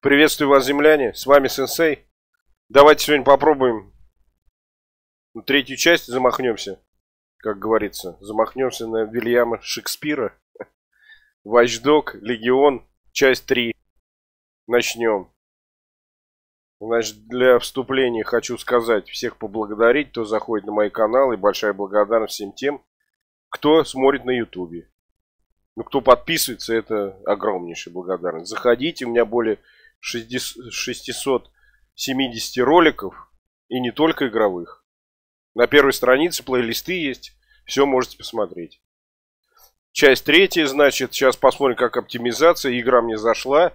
Приветствую вас, земляне. С вами Сенсей. Давайте сегодня попробуем третью часть замахнемся. Как говорится, замахнемся на Вильяма Шекспира. Watchdog, Легион, часть 3. Начнем. Значит, для вступления хочу сказать, всех поблагодарить, кто заходит на мой канал, и большая благодарность всем тем, кто смотрит на ютубе. Ну, кто подписывается, это огромнейшая благодарность. Заходите, у меня более 670 роликов, и не только игровых. На первой странице плейлисты есть, все можете посмотреть. Часть третья, значит, сейчас посмотрим, как оптимизация. Игра мне зашла.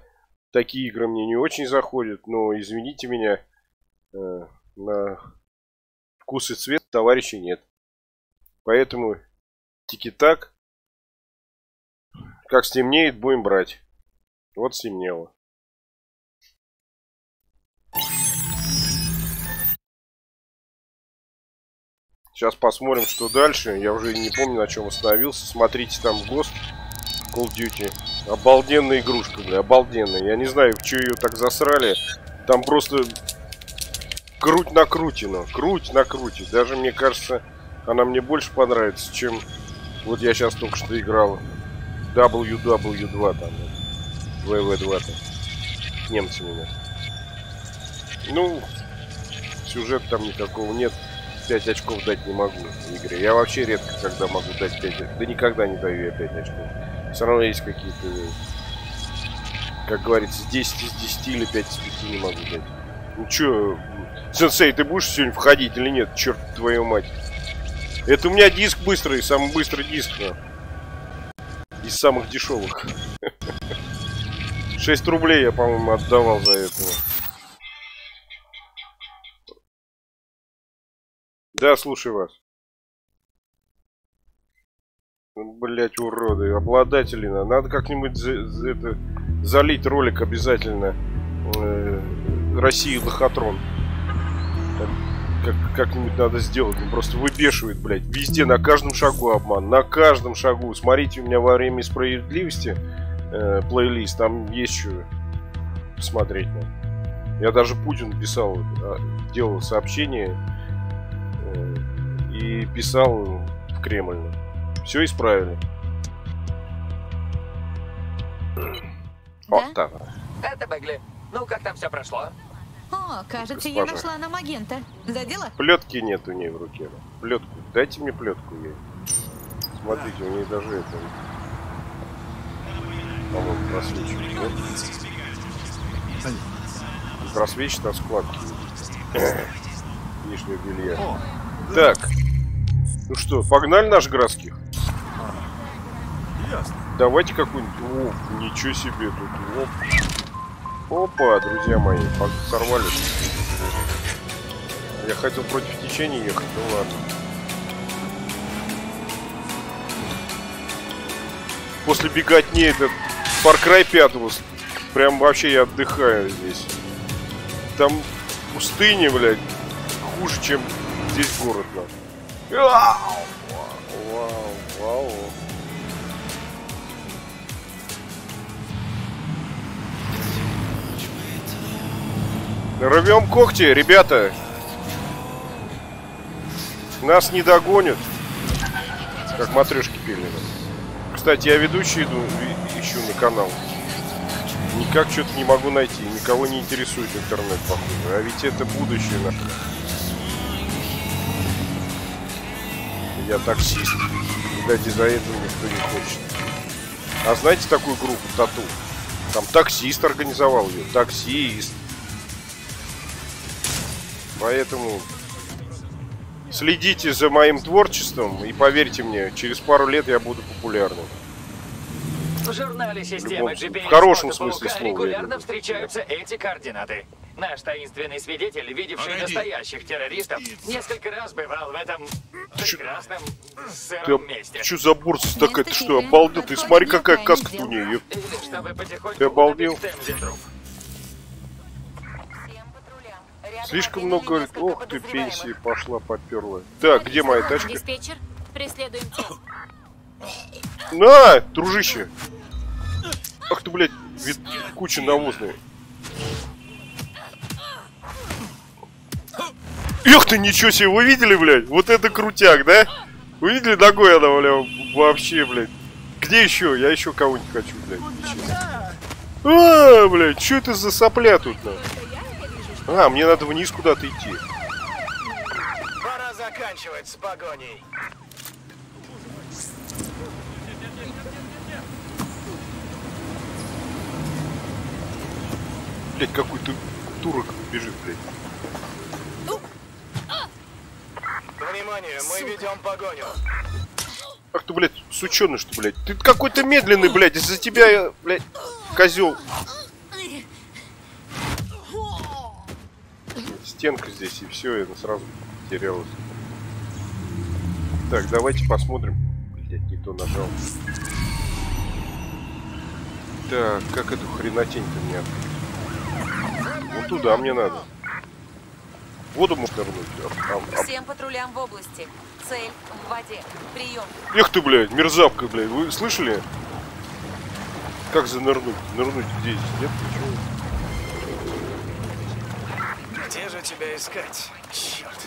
Такие игры мне не очень заходят, но извините меня, э, на вкус и цвет товарищей нет. Поэтому тики-так. Как стемнеет, будем брать. Вот стемнело. Сейчас посмотрим, что дальше. Я уже не помню, на чем остановился. Смотрите, там Ghost Call of Duty. Обалденная игрушка, бля, обалденная. Я не знаю, в что ее так засрали. Там просто круть накрутина. Круть накрути. Даже, мне кажется, она мне больше понравится, чем... Вот я сейчас только что играл. WW2 там. VV2 там. Немцы меня. Ну, сюжет там никакого нет. 5 очков дать не могу в игре. Я вообще редко когда могу дать 5 Да никогда не даю я 5 очков. Все равно есть какие-то, как говорится, 10 из 10 или 5 из 5 не могу дать. Ну чё, сенсей, ты будешь сегодня входить или нет? Черт твою мать. Это у меня диск быстрый, самый быстрый диск. Да. Из самых дешевых. 6 рублей я, по-моему, отдавал за это. Да, слушаю вас. Блять, уроды, обладатели. Надо как-нибудь за, за это, залить ролик обязательно. Э, России лохотрон. Как, как-нибудь надо сделать. Он просто выбешивает, блядь. Везде, на каждом шагу обман. На каждом шагу. Смотрите, у меня во время справедливости э, плейлист. Там есть что посмотреть. Я даже Путин писал, а, делал сообщение и писал в Кремль. Все исправили. Да? Вот так. Это Бегли. Ну, как там все прошло? О, кажется, Госпожа. я нашла нам агента. Задела? Плетки нет у нее в руке. Плетку. Дайте мне плетку ей. Смотрите, у нее даже это... По-моему, просвечивает. Нет? Просвечит от складки. Лишнего белья. Так. Ну что, погнали наш городских? Ясно. Давайте какую-нибудь... О, ничего себе тут. Оп. Опа, друзья мои, сорвали. Я хотел против течения ехать, ну ладно. После беготни этот Far Cry 5 прям вообще я отдыхаю здесь. Там пустыни, блядь, хуже, чем здесь город наш. Вау, вау, вау. Рвем когти, ребята. Нас не догонят. Как матрешки пели. Кстати, я ведущий иду, ищу на канал. Никак что-то не могу найти. Никого не интересует интернет, походу. А ведь это будущее наше. Я таксист. Видать, из-за этого никто не хочет. А знаете такую группу Тату? Там таксист организовал ее. Таксист. Поэтому следите за моим творчеством и поверьте мне, через пару лет я буду популярным. В журнале системы GPS в хорошем смысле слова. регулярно встречаются эти координаты. Наш таинственный свидетель, видевший Погоди. настоящих террористов, несколько раз бывал в этом прекрасном сыром ты, месте. Ты что за бурса такая? Ты что, обалдел? Ты смотри, какая каска у нее. Ты обалдел? Слишком много говорит. Ох ты, пенсии пошла, поперла. Так, где моя тачка? Диспетчер, преследуем На, дружище. Ах ты, блядь, вид куча навозной. Эх ты, ничего себе, вы видели, блядь? Вот это крутяк, да? Вы видели, ногой она, бля, вообще, блядь. Где еще? Я еще кого-нибудь хочу, блядь. А, блядь, что это за сопля тут, на? А, мне надо вниз куда-то идти. Пора заканчивать с погоней. Блядь, какой-то турок бежит, блядь. Внимание, мы ведем погоню. Ах ты, блядь, сученый, что, блядь. Ты какой-то медленный, блядь, из-за тебя, я, блядь, козел. Стенка здесь, и все, я сразу потерялась. Так, давайте посмотрим. Блядь, не то нажал. Так, как эту хренотень-то мне открыть? Вот туда мне надо. Воду можно нырнуть. А, а, Всем патрулям в области. Цель в воде. Прием. Эх ты, блядь, мерзавка, блядь. Вы слышали? Как занырнуть? Нырнуть здесь? Нет? Ничего. Где же тебя искать? Черт.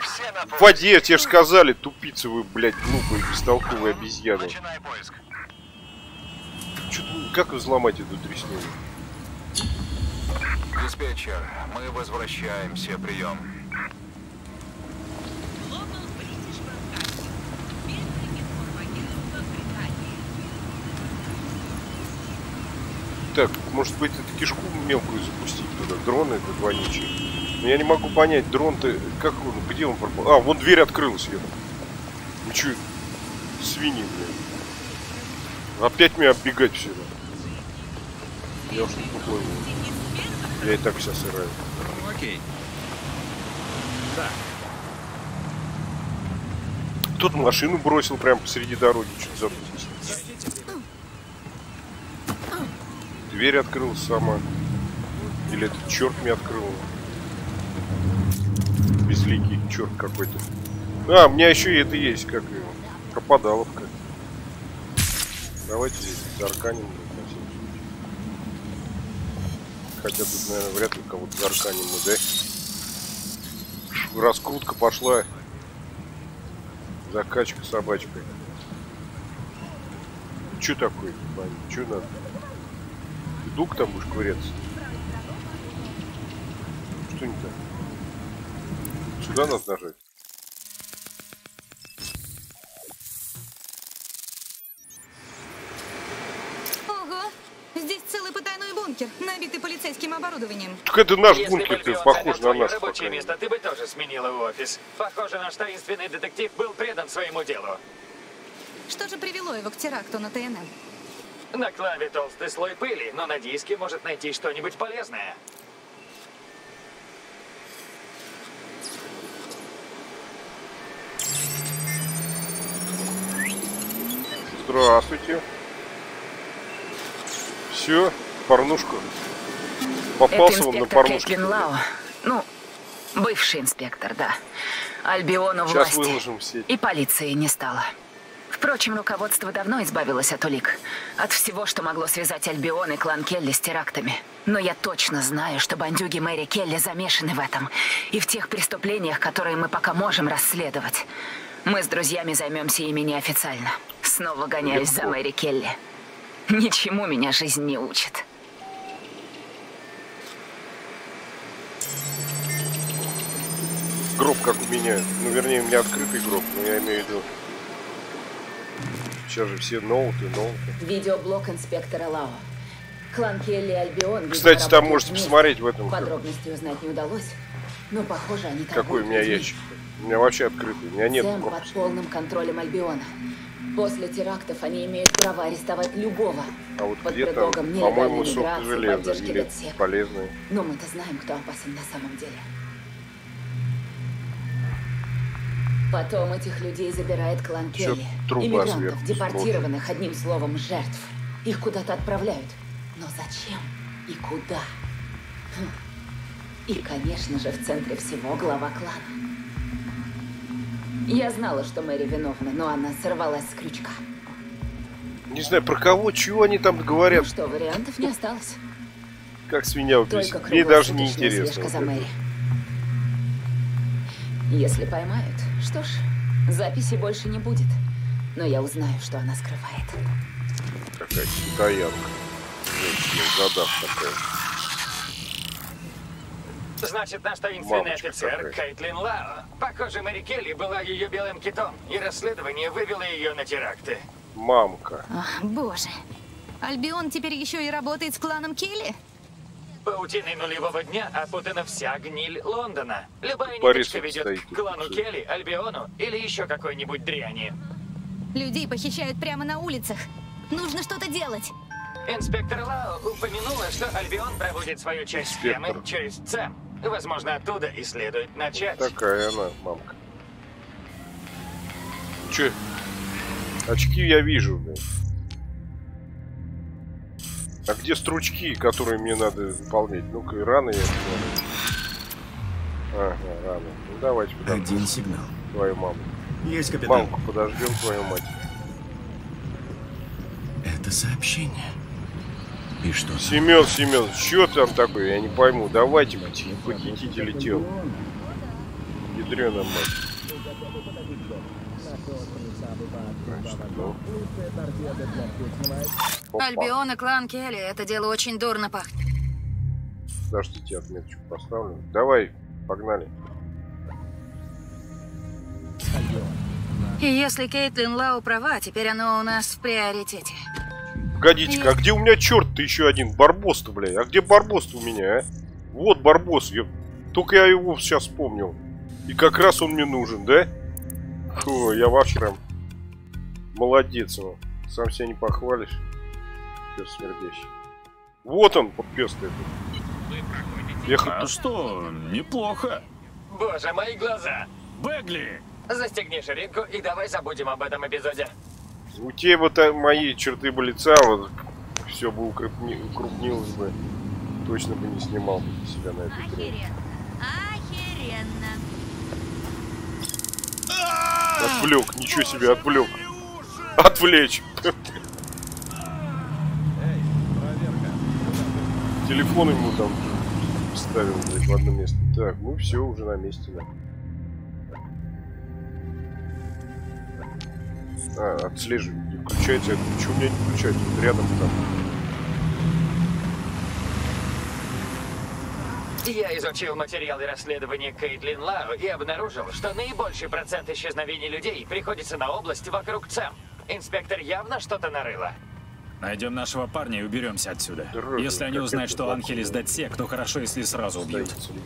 Все на В воде, тебе же сказали, тупицы вы, блядь, глупые, бестолковые обезьяны. Начинай поиск. Чё, как взломать эту тресню? Диспетчер, мы возвращаемся. Прием. Так, может быть, это кишку мелкую запустить туда, дроны этот вонючий. Но я не могу понять, дрон-то, как он, где он пропал? А, вон дверь открылась, я. Ну чё, свиньи, блядь. Опять меня оббегать все. Я уж не тупой. Я и так вся сырая. Окей. Тут машину бросил прямо посреди дороги, что-то запустил. Дверь открылась сама. Или этот черт мне открыл. Безликий черт какой-то. А, у меня еще и это есть, как его. Пропадаловка. Давайте здесь зарканим. блядь, на всякий случай. Хотя тут, наверное, вряд ли кого-то зарканим мы, да? Раскрутка пошла. Закачка собачкой. Че такое? Че надо? Дуг там будешь ковыряться? Что не так? Сюда надо нажать. Здесь целый потайной бункер, набитый полицейским оборудованием. Так это наш Если бункер, ты похож на нас. рабочее место, ты бы тоже сменила офис. Похоже, наш таинственный детектив был предан своему делу. Что же привело его к теракту на ТНМ? На клаве толстый слой пыли, но на диске может найти что-нибудь полезное. Здравствуйте. Все, порнушку. Попался вам на порнушку. Лао. Ну, бывший инспектор, да. Альбиону Сейчас власти. И полиции не стало. Впрочем, руководство давно избавилось от улик. От всего, что могло связать Альбион и клан Келли с терактами. Но я точно знаю, что бандюги Мэри Келли замешаны в этом. И в тех преступлениях, которые мы пока можем расследовать. Мы с друзьями займемся ими неофициально. Снова гоняюсь за Легко. Мэри Келли. Ничему меня жизнь не учит. Гроб, как у меня. Ну, вернее, у меня открытый гроб, но я имею в виду. Сейчас же все ноуты, ноуты. Видеоблог инспектора Лао. Клан Келли Альбион... Кстати, там можете вместе. посмотреть в этом. Подробностей узнать не удалось, но, похоже, они Какой у меня ящик? У меня вообще открытый. У меня нет Сэм под полным контролем Альбиона. После терактов они имеют право арестовать любого. А вот под где там, предлогом по-моему, железа поддержки или полезный. Но мы-то знаем, кто опасен на самом деле. Потом этих людей забирает клан Келли. Иммигрантов, сверху депортированных, одним словом, жертв. Их куда-то отправляют. Но зачем и куда? Хм. И, конечно же, в центре всего глава клана. Я знала, что Мэри виновна, но она сорвалась с крючка. Не знаю, про кого, чего они там Ну говорят, что, вариантов не осталось. как свинья убить. Мне даже не интересно. за. Мэри. Если поймают, что ж, записи больше не будет. Но я узнаю, что она скрывает. Какая китаянка. Женщина в годах такая. Значит, наш таинственный Мамочка офицер какая. Кейтлин Лао. Похоже, Мэри Келли была ее белым китом, и расследование вывело ее на теракты. Мамка. Ах, боже. Альбион теперь еще и работает с кланом Келли? Паутиной нулевого дня опутана вся гниль Лондона. Любая ниточка ведет стоит к клану всё. Келли, Альбиону или еще какой-нибудь дряни. Людей похищают прямо на улицах. Нужно что-то делать. Инспектор Лао упомянула, что Альбион проводит свою часть схемы Инспектор. через ЦЭМ. Возможно, оттуда и следует начать. Такая она, мамка. Че? Очки я вижу, блин. А где стручки, которые мне надо выполнять? Ну-ка, рано я смотрю. Ага, рано. Ну давайте подождем Один сигнал. твою маму. Есть, капитан. Мамку подождем твою мать. Это сообщение. И что? Семен, Семен, что там такое? Я не пойму. Давайте, похитители тел. Ядрёна мать. Альбион и клан Келли, это дело очень дурно пахнет. Подождите, отметочку поставлю. Давай, погнали. И если Кейтлин Лау права, теперь оно у нас в приоритете. Погодите-ка, а где у меня черт-то еще один? Барбос-то, блядь. А где Барбос-то у меня, а? Вот Барбос. Я... Только я его сейчас вспомнил. И как раз он мне нужен, да? Фу, я вообще прям молодец. ну. Сам себя не похвалишь. Пес смердящий. Вот он, пес-то этот. Ехать А тут что, неплохо. Боже, мои глаза! Бегли! Застегни ширинку и давай забудем об этом эпизоде. У тебя вот а, мои черты бы лица, вот все бы укрупни- укрупнилось бы. Точно бы не снимал бы себя на эту игру. Охеренно. Отвлек, ничего себе, отвлек. Отвлечь. Телефон ему там ставил блядь, в одно место. Так, ну все, уже на месте, да. А, отслеживай. Не включается это. Почему у меня не включается? Вот рядом там. Я изучил материалы расследования Кейтлин Лау и обнаружил, что наибольший процент исчезновений людей приходится на область вокруг ЦЭМ. Инспектор явно что-то нарыла. Найдем нашего парня и уберемся отсюда. Дорогой, если они узнают, что плохо. Анхелес Датсек, то хорошо, если сразу убьют следит за мной.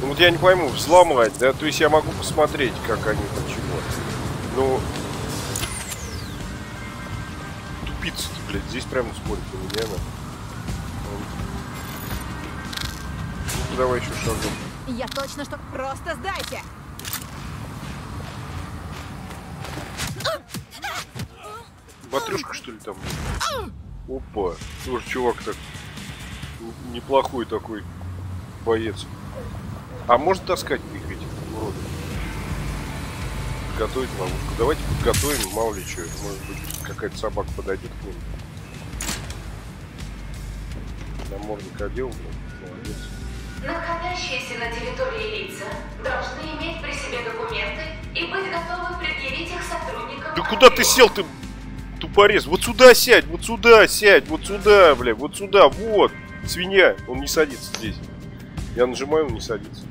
Ну вот я не пойму, взломать, да? То есть я могу посмотреть, как они там чего. Ну... Тупица блядь, здесь прямо спорит у меня, да. Ну, давай еще шагом. Я точно что... Просто сдайся! Батрюшка, что ли, там? Опа, тоже чувак так неплохой такой боец. А может таскать их этих уродов? Готовить ловушку. Давайте подготовим, мало ли что. Может быть, какая-то собака подойдет к ним. Намордник одел, блин, молодец. Находящиеся на территории лица должны иметь при себе документы и быть готовы предъявить их сотрудникам. Да куда ты сел ты, тупорез? Вот сюда сядь, вот сюда сядь, вот сюда, бля, вот сюда, вот. Свинья, он не садится здесь. Я нажимаю, он не садится.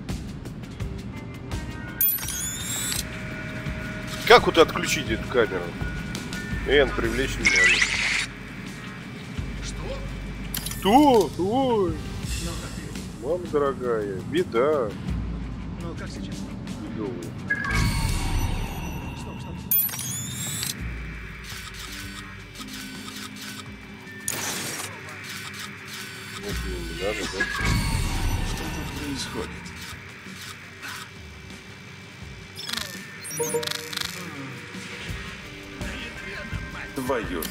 Как вот отключить эту камеру? Эн, привлечь внимание. Что? Что? Ой. Мама дорогая, беда. Ну, как сейчас? Бедовая. Не надо, да? Что тут происходит? Твою.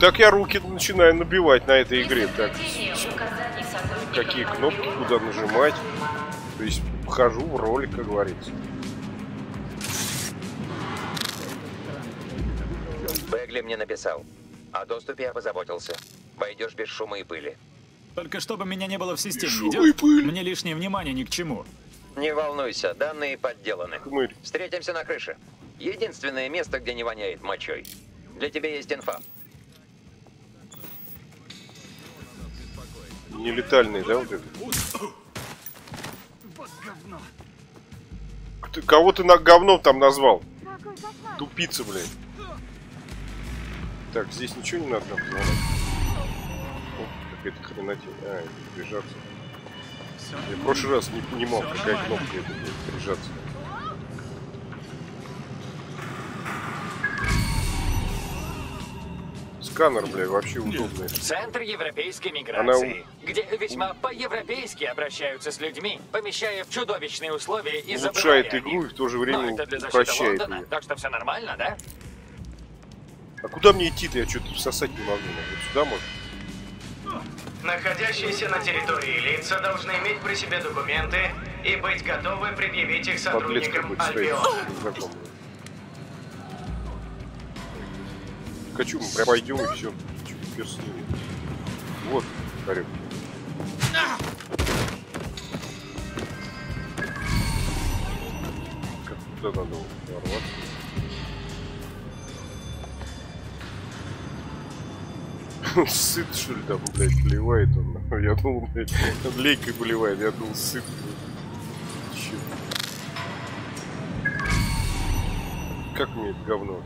Так я руки начинаю набивать на этой игре. Так, какие кнопки, куда нажимать. То есть вхожу в ролик, как говорится. Бегли мне написал. О доступе я позаботился. Войдешь без шума и пыли. Только чтобы меня не было в системе, Шум идет? и пыль. Мне лишнее внимание ни к чему. Не волнуйся, данные подделаны. Хмырь. Встретимся на крыше. Единственное место, где не воняет мочой. Для тебя есть инфа. Нелетальный, да, вот? Ты, кого ты на говном там назвал? Тупица, блядь. Так, здесь ничего не надо. О, какая-то хренотень. А, это прижаться. Я в прошлый раз не понимал, какая кнопка это, блядь, прижаться. Сканер, блядь, вообще удобный. Центр европейской миграции, Она где весьма по-европейски обращаются с людьми, помещая в чудовищные условия и Улучшает игру и в то же время упрощает Лондона, ее. так что все нормально, да? А куда мне идти-то? Я что-то сосать не могу. Вот сюда может? Находящиеся на территории лица должны иметь при себе документы и быть готовы предъявить их сотрудникам. Альбиона. Хочу, мы прям пойдем и все. Вот, Харек. Как туда надо ворваться? Сыт, что ли, там, блядь, плевает он. Я думал, блядь, лейкой поливает. Я думал, сыт. Чё? Как мне это говно?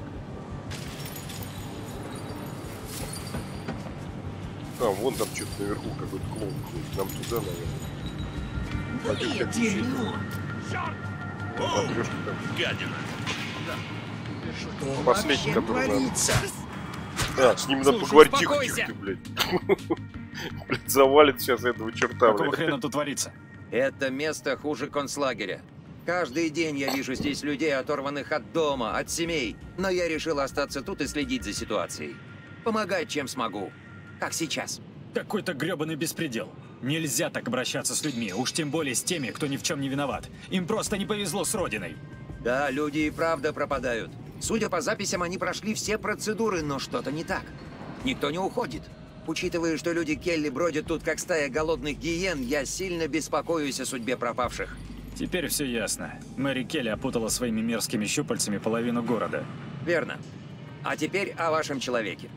А, вон там что-то наверху какой-то клоун ходит. Нам туда, наверное. Пойдем как дерьмо. Что там. Гадина. Последний, который надо. А, с ним надо поговорить. Тихо, тихо ты, блядь. Блядь, завалит сейчас этого черта, Какого блядь. хрена тут творится? Это место хуже концлагеря. Каждый день я вижу здесь людей, оторванных от дома, от семей. Но я решил остаться тут и следить за ситуацией. Помогать, чем смогу. Как сейчас. Какой-то гребаный беспредел. Нельзя так обращаться с людьми, уж тем более с теми, кто ни в чем не виноват. Им просто не повезло с родиной. Да, люди и правда пропадают. Судя по записям, они прошли все процедуры, но что-то не так. Никто не уходит. Учитывая, что люди Келли бродят тут как стая голодных гиен, я сильно беспокоюсь о судьбе пропавших. Теперь все ясно. Мэри Келли опутала своими мерзкими щупальцами половину города. Верно. А теперь о вашем человеке.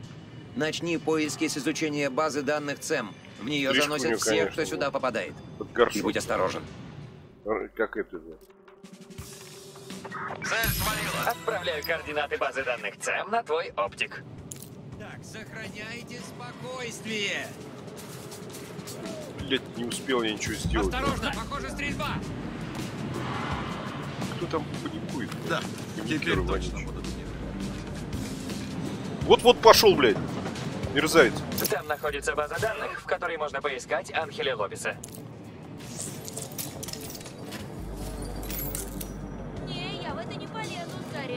Начни поиски с изучения базы данных ЦЕМ. В нее у заносят него, всех, конечно, кто сюда попадает. И будь осторожен. Как это, да? Отправляю координаты базы данных ЦЕМ на твой оптик. Так, сохраняйте спокойствие. Блядь, не успел я ничего сделать. похоже, стрельба. Кто там паникует? Да, теперь точно будут. Вот-вот пошел, блядь. Мерзавец. Там находится база данных, в которой можно поискать Анхеля Лопеса.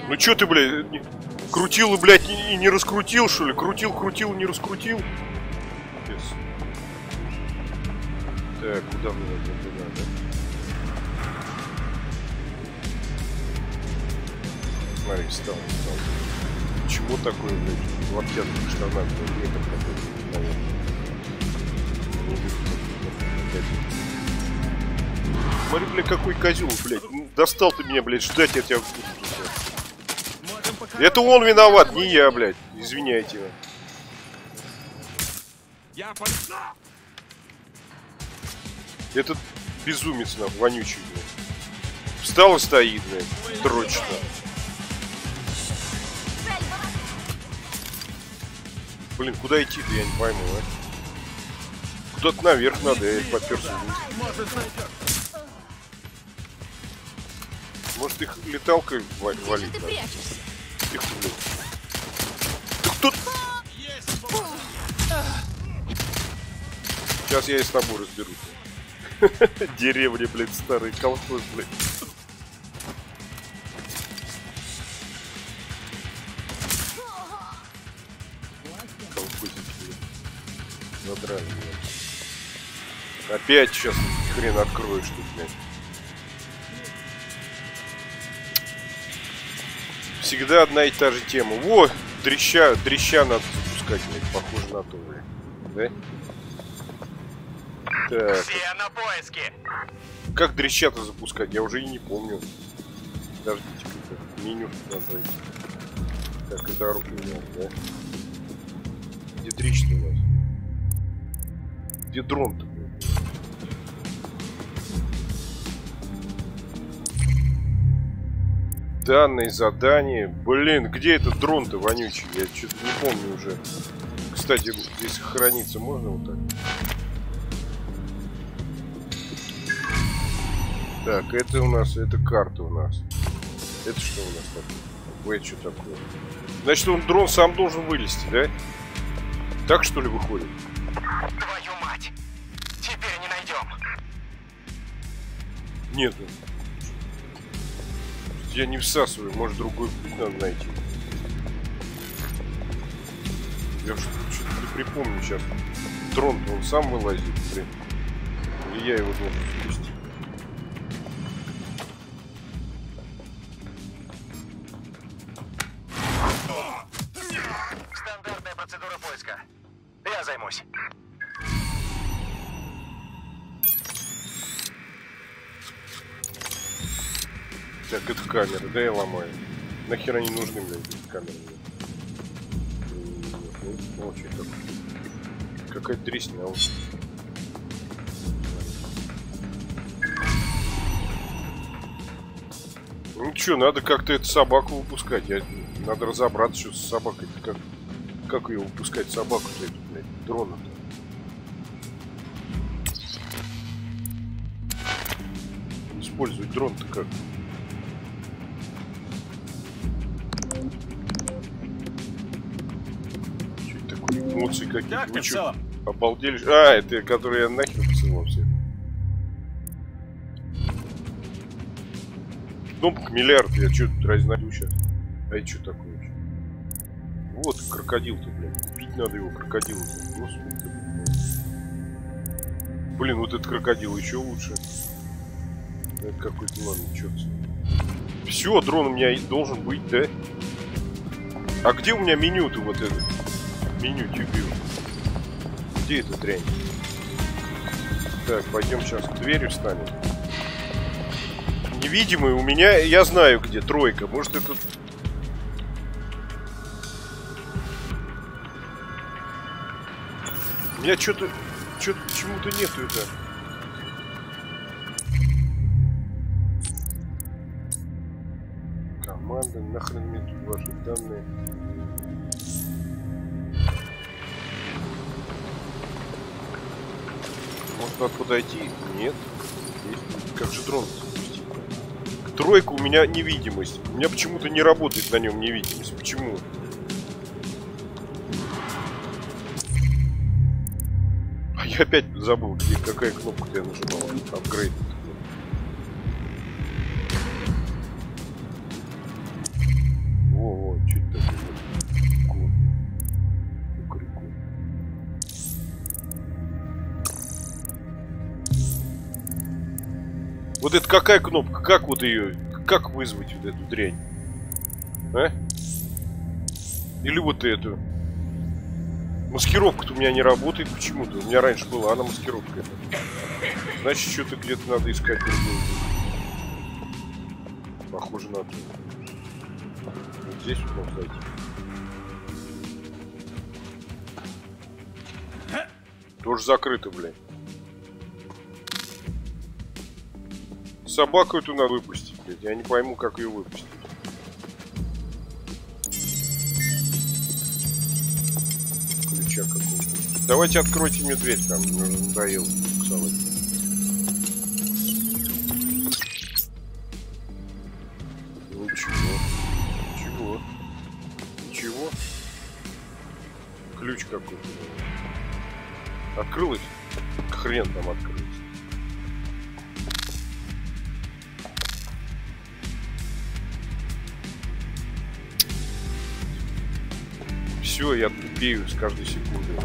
Ну чё ты, блядь, крутил блядь, и и не раскрутил, что ли? Крутил, крутил, не раскрутил. Пиздец. Так, куда мне надо? Да? Смотри, встал, встал. Чего такое, блядь, в обтянутых штанах, метр какой-то, наверное. Не. Смотри, блядь, какой козел, блядь. Ну, Достал ты меня, блядь, ждать я тебя блядь. Это он виноват, не я, блядь. Извиняйте. Этот безумец, нахуй, вонючий, блядь. Встал и стоит, блядь. Дрочно. Блин, куда идти-то, я не пойму, а? Куда-то наверх надо, я поперся вниз. Может их леталкой ва- валить надо? Тихо, блядь. Ты кто? Сейчас я и с тобой разберусь. Деревня, блядь, старый колхоз, блядь. Задрали, блядь. Опять сейчас хрен откроешь тут, блядь. Всегда одна и та же тема. Во, дрища, дрища надо запускать, блядь. Похоже на то, блядь. Да? Так. Все на поиске. Как дрища-то запускать? Я уже и не помню. Подождите, как меню надо зайти. Так, это руки у да? Где дрищ-то у нас? Где дрон-то? Данные задания. Блин, где этот дрон-то вонючий? Я что-то не помню уже. Кстати, здесь храниться можно вот так? Так, это у нас, это карта у нас. Это что у нас такое? Это что такое? Значит, он дрон сам должен вылезти, да? Так что ли выходит? Твою мать! Теперь не найдем. Нет. Я не всасываю, может другой путь надо найти. Я что-то припомню сейчас. Дрон-то он сам вылазит, блин. Или я его должен спустить? Да я ломаю. Нахер они нужны, блядь, эти камеры? Ну, это такое? Какая-то дресня. вот. Ну что, надо как-то эту собаку выпускать. Я... Надо разобраться, что с собакой. Как, как ее выпускать, собаку-то блядь, дрона-то. Использовать дрон-то как? Что Эмоции какие-то. Как ты в чё, целом? Обалдели? А, это который я нахер посылал всех. Кнопок миллиард, я что тут разнайду сейчас? А это что такое? Вот крокодил-то, блядь. Убить надо его, крокодила. Господи. ты, блядь. Блин, вот этот крокодил еще лучше. Это какой-то, ладно, черт. Все, дрон у меня и должен быть, да? А где у меня меню-то вот это? Меню тюбил. Где эта дрянь? Так, пойдем сейчас к двери встанем. Невидимый у меня, я знаю где, тройка. Может это... У меня что-то... Что-то почему-то нету это. Команда, нахрен мне тут ваши данные. Надо подойти? Нет. Есть. Как же дрон запустить? Тройка у меня невидимость. У меня почему-то не работает на нем невидимость. Почему? А я опять забыл, где какая кнопка я нажимал. Апгрейд. Вот это какая кнопка? Как вот ее? Как вызвать вот эту дрянь? А? Или вот эту? Маскировка-то у меня не работает почему-то. У меня раньше была она маскировка. Значит, что-то где-то надо искать. Похоже на то. Вот здесь вот можно зайти. Тоже закрыто, блядь. Собаку эту надо выпустить, блядь. Я не пойму, как ее выпустить. Ключа какого-то. Давайте откройте мне дверь, там мне уже надоело буксовать. Ничего. Ничего. Ничего. Ключ какой-то. Открылось? Тупею с каждой секундой.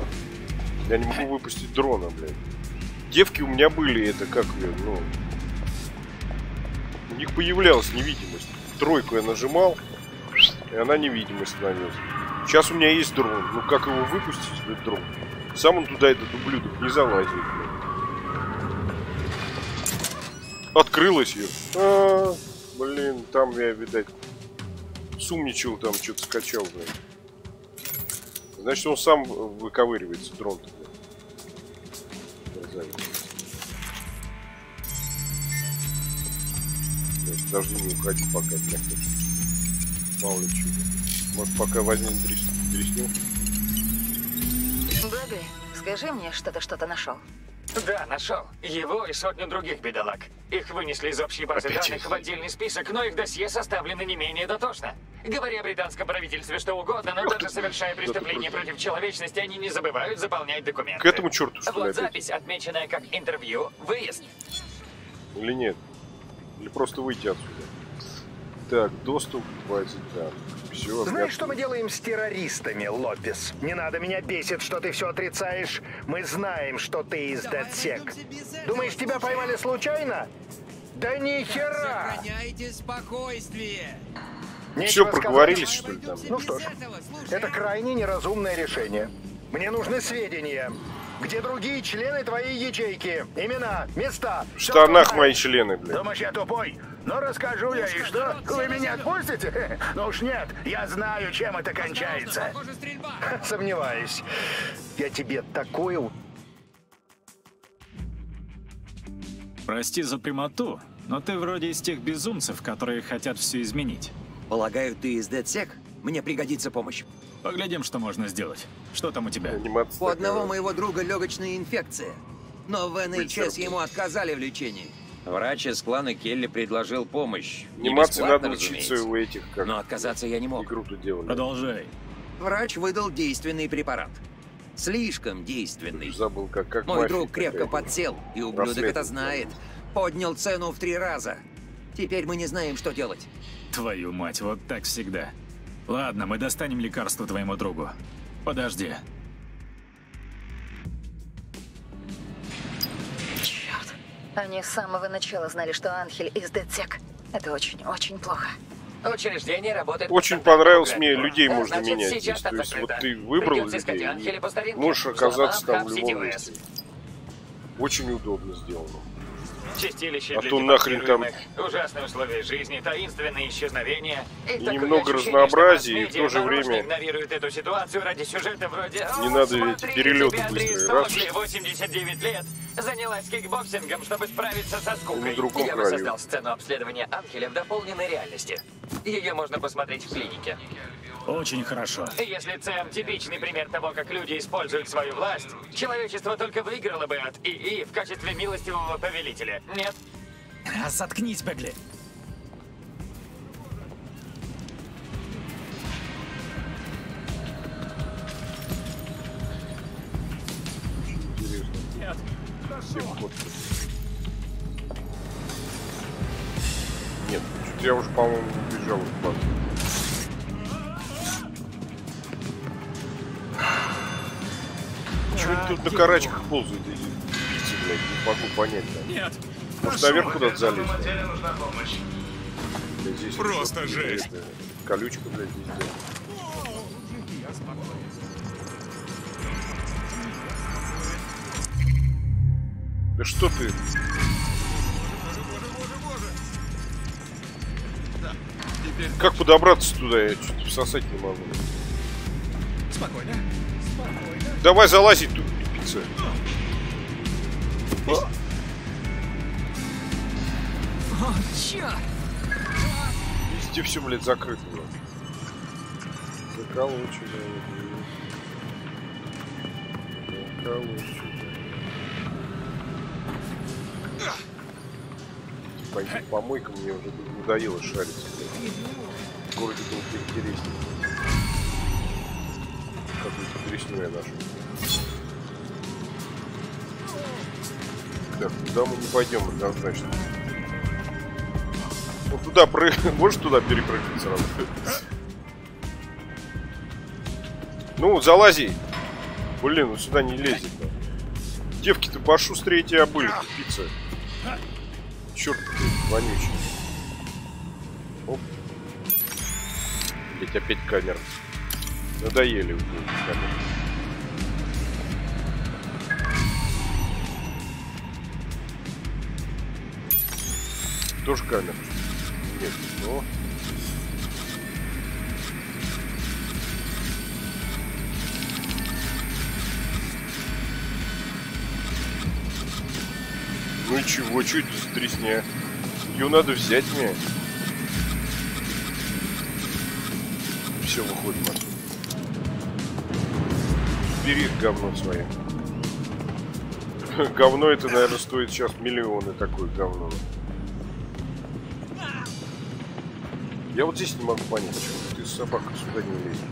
Я не могу выпустить дрона, блядь. Девки у меня были, это как, блядь, ну... У них появлялась невидимость. Тройку я нажимал, и она невидимой становилась. Сейчас у меня есть дрон. Ну как его выпустить, этот дрон? Сам он туда, этот ублюдок, не залазит. блядь. Открылась ее. А, блин, там я, видать, сумничал, там что-то скачал, блин. Значит, он сам выковыривается. Мерзавец. Нет, Подожди, не уходи пока, блядь. Мало ли чего. Может, пока возьмем дрес- дресню? Бэби, скажи мне, что ты что-то нашел. Да, нашел. Его и сотню других бедолаг. Их вынесли из общей базы Опять данных их. в отдельный список, но их досье составлено не менее дотошно. Говоря о британском правительстве что угодно, но даже совершая преступление против человечности, они не забывают заполнять документы. К этому черту, что Вот запись, отмеченная как интервью, выезд. Или нет? Или просто выйти отсюда? Так, доступ к базе данных. Все, Знаешь, что мы делаем с террористами, Лопес? Не надо, меня бесит, что ты все отрицаешь. Мы знаем, что ты из Дедсек. Думаешь, тебя поймали случайно? Да ни хера! Сохраняйте спокойствие. Все Нечего проговорились, сказать. что ли, там? Ну что ж, это крайне неразумное решение. Мне нужны сведения. Где другие члены твоей ячейки? Имена, места. В штанах что мои члены, блядь. Думаешь, я тупой? Ну, расскажу я, и что? Вы меня отпустите? Ну уж нет, я знаю, чем это кончается. Сомневаюсь. Я тебе такое... Прости за прямоту, но ты вроде из тех безумцев, которые хотят все изменить. Полагаю, ты из Дедсек? Мне пригодится помощь. Поглядим, что можно сделать. Что там у тебя? Анимация У одного такая. моего друга легочная инфекция. Но в НХС ему отказали в лечении. Врач из клана Келли предложил помощь. Анимации надо учиться у этих, как Но отказаться я не мог. игру-то делали. Продолжай. Врач выдал действенный препарат. Слишком действенный. Забыл, как, как Мой друг крепко подсел, и ублюдок это знает. Поднял цену в три раза. Теперь мы не знаем, что делать. Твою мать, вот так всегда. Ладно, мы достанем лекарство твоему другу. Подожди. Черт. Они с самого начала знали, что Анхель из Дедсек. Это очень-очень плохо. Учреждение работает... Очень понравилось мне, людей А, можно значит, менять сейчас здесь. То есть вот ты выбрал людей, старинке. можешь оказаться там в любом месте. Очень удобно сделано. Чистилище А для то нахрен там- ужасные условия жизни, таинственные исчезновения. И, немного ощущение, разнообразия, и в то же время игнорируют эту ситуацию ради сюжета вроде не «О, надо эти перелеты быстрые, раз. Стокли, 89 лет, занялась кикбоксингом, чтобы справиться со скукой. на другом Я краю. воссоздал сцену обследования Анхеля в дополненной реальности. Ее можно посмотреть в клинике. Очень хорошо. Если ЦМ типичный пример того, как люди используют свою власть, человечество только выиграло бы от ИИ в качестве милостивого повелителя. Нет? А, Заткнись, Бегли. Нет. Фотки. Нет, я уже, по-моему, убежал из базы. Чего они тут на карачках ползают эти птицы, блядь, не могу понять. Да. Нет. Может, наверх куда-то залезть? Блядь, здесь Просто жесть. это, Колючка, блядь, везде. Да что ты? Как подобраться туда? Я что-то всосать не могу. Спокойно. Давай залазить тут, пицца. О, черт! Везде все, блядь, закрыто. блядь. Заколочено. Заколочено. По помойкам мне уже надоело шариться. блядь. В городе было поинтереснее. Какую-то тресню я нашел. Так, куда мы не пойдем однозначно. Вот туда прыг... Можешь туда перепрыгнуть сразу? Ну, залази. Блин, ну сюда не лезет. Да. Девки-то пошустрее тебя были, тупица. Черт ты, вонючий. Оп. Блять, опять камера. Надоели камеры. Тоже камера? Нет, но... Ну и чего, что это тресня? Ее надо взять мне. Все, выходим отсюда. Бери говно свое. Говно это, наверное, стоит сейчас миллионы такое говно. Я вот здесь не могу понять, почему ты собака сюда не лезет.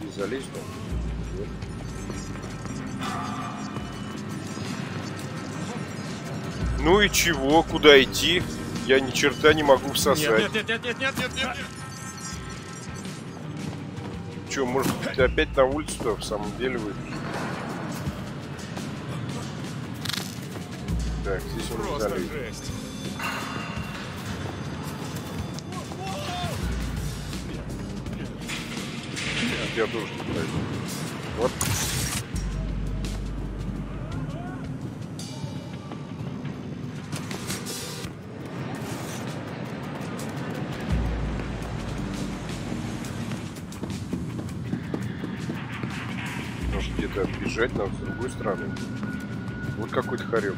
Не залезь там. Нет. Ну и чего? Куда идти? Я ни черта не могу всосать. Нет, нет, нет, нет, нет, нет, нет, нет. Че, может быть, опять на улицу-то в самом деле вы? Так, здесь он Просто залезет. жесть. Я тоже не пройду. Вот. Может где-то отбежать надо с другой стороны. Вот какой-то хорек.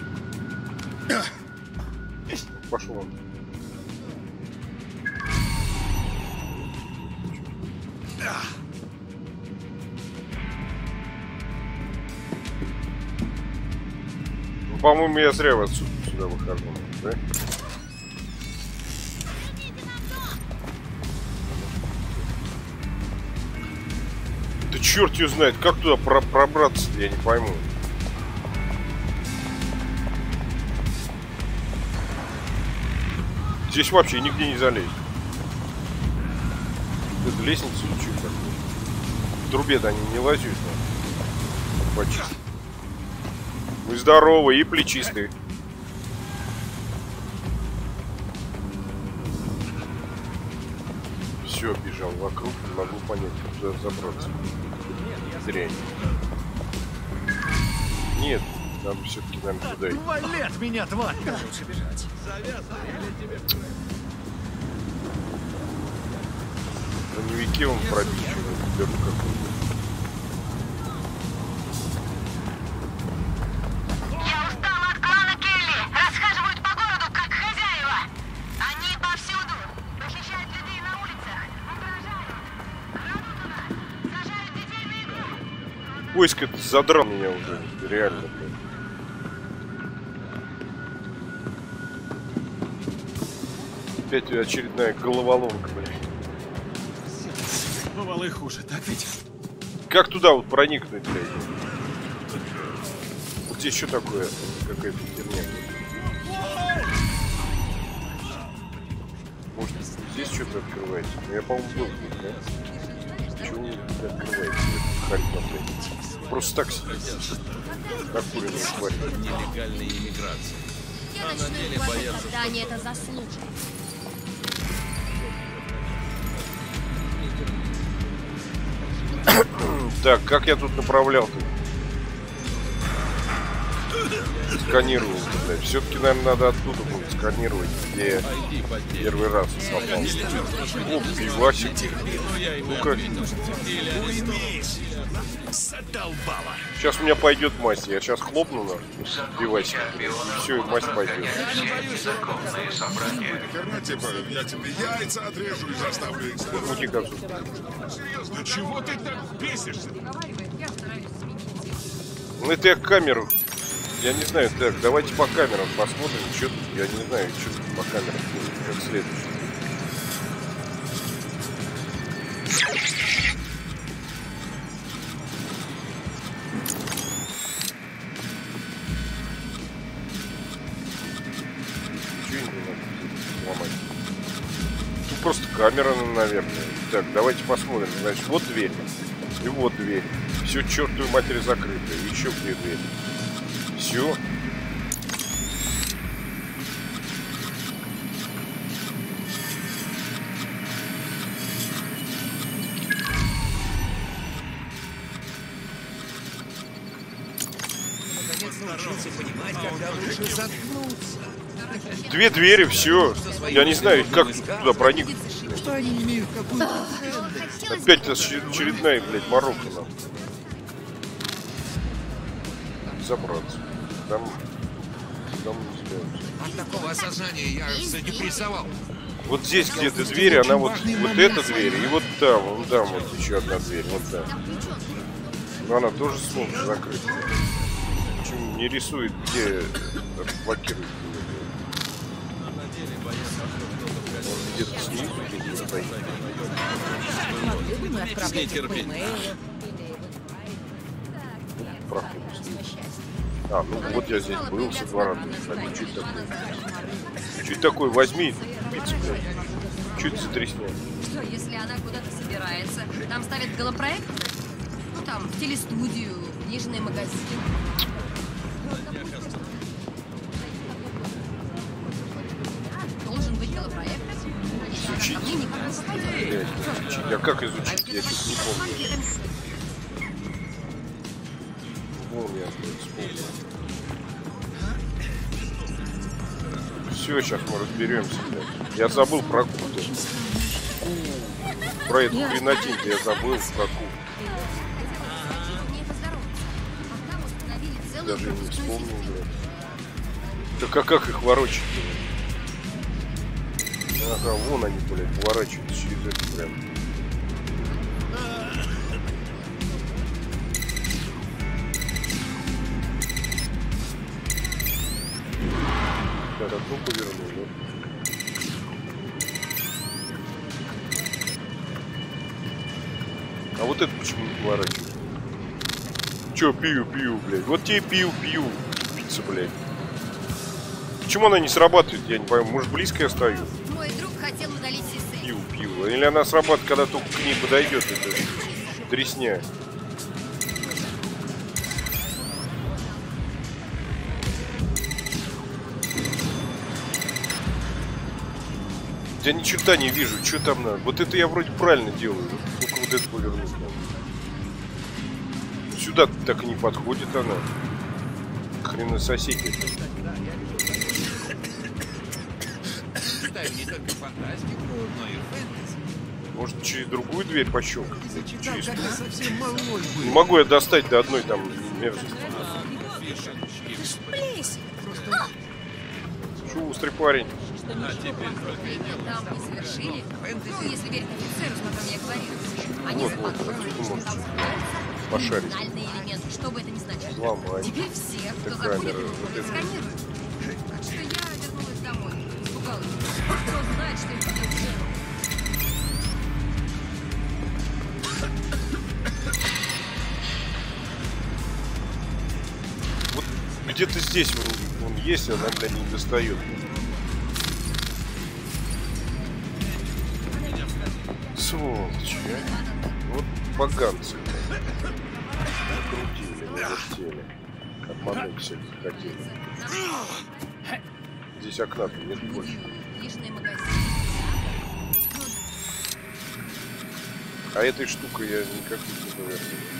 По-моему, я зря отсюда сюда выхожу, да? Да черт ее знает, как туда про пробраться я не пойму. Здесь вообще нигде не залезть. Это лестница или что такое? В трубе-то они не лазят, да? Почти. Мы здоровы и плечистые. Все, бежал вокруг, не могу понять, куда забраться. Дрянь. Нет, надо все-таки, наверное, туда идти. Вали от меня, тварь! Лучше бежать. Броневики он пробить, что дыру Поиск это задрал меня уже, реально, блин. Опять очередная головоломка, блин. Бывало и хуже, так ведь? Как туда вот проникнуть, блядь? Вот здесь что такое? Какая-то херня. Может, здесь что-то открывается? Ну, я, по-моему, был тут, да? Чего не открывается? Харька, блядь. Просто так сидит. Накуренная тварь. Нелегальной иммиграции. Я А на начну деле боятся, когда они это заслужат. Так, как я тут направлял-то? Сканировал, блядь. Все-таки, наверное, надо оттуда будет сканировать, где первый раз попал. О, пивасик. Ну-ка. Сейчас у меня пойдет масть. Я сейчас хлопну на пивасик. Все, и масть пойдет. Херня, типа, я тебе яйца отрежу и заставлю их Мути к отцу. Серьезно, чего ты так бесишься? Ну это я камеру. Я не знаю, так, давайте по камерам посмотрим, что я не знаю, что по камерам будет, как следующее. Наверное. Так, давайте посмотрим. Значит, вот дверь. И вот дверь. Все чертовой матери закрыто. Еще где дверь. Все. Две двери, все. Я не знаю, как туда проникнуть. Они имеют какую-то... Опять очер- очередная, блядь, Марокко нам. Забраться. Там... Там не справимся. От такого осознания я задепрессовал. Вот здесь где-то дверь, она вот, вот эта дверь, и вот там, вон там вот еще одна дверь, вот там. Но она тоже снова закрыта. Почему не рисует, где разблокирует? Он где-то снизу стоит. Могли бы мы отправлять их по имейлу. А, ну вот я здесь был со двора. такое? Что это такое? Возьми пиццу, блядь. Что это за тресня? Что, если она куда-то собирается? Там ставят голопроектор? Ну, там, в телестудию, книжный магазин. Я как изучить? Я что-то не помню. Вон я, блядь, вспомнил. Все, сейчас мы разберемся, блядь. Я забыл про куты. Про эту хренотень я забыл про кут. Даже не вспомнил, блядь. Так а как их ворочать Ага, вон они, блядь, поворачиваются через это прям. Так, одну повернул, да? А вот это почему не поворачивает? Че, пью, пью, блядь. Вот тебе пью, пью. Тупица, блядь. Почему она не срабатывает, я не пойму. Может, близко я стою? Или она срабатывает, когда только к ней подойдет эта тресня. Я ни черта не вижу, что там надо. Вот это я вроде правильно делаю. Только вот это повернуть надо. Сюда так и не подходит она. Хрена соседи. Читаю не только фэнтези. Может через другую дверь пощелкать? Через. Не могу я достать до одной там мерзости. Плесь! Шустрый парень. Там не совершили. Ну, если верить офицеру, с которым я говорил. Они Вот, вот, заподозрили, что можете там скрывается пошарить. элемент, что бы это ни значило. Взломать. Теперь все, кто заходит сканируют. Так что я вернулась домой. Испугалась. Кто знает, что это здесь он, он есть, она, бля, не достает. Сволочи, а. Вот поганцы. Накрутили, навертели. Обмануть всех хотели. Здесь окна нет больше. А этой штукой я никак не поверну.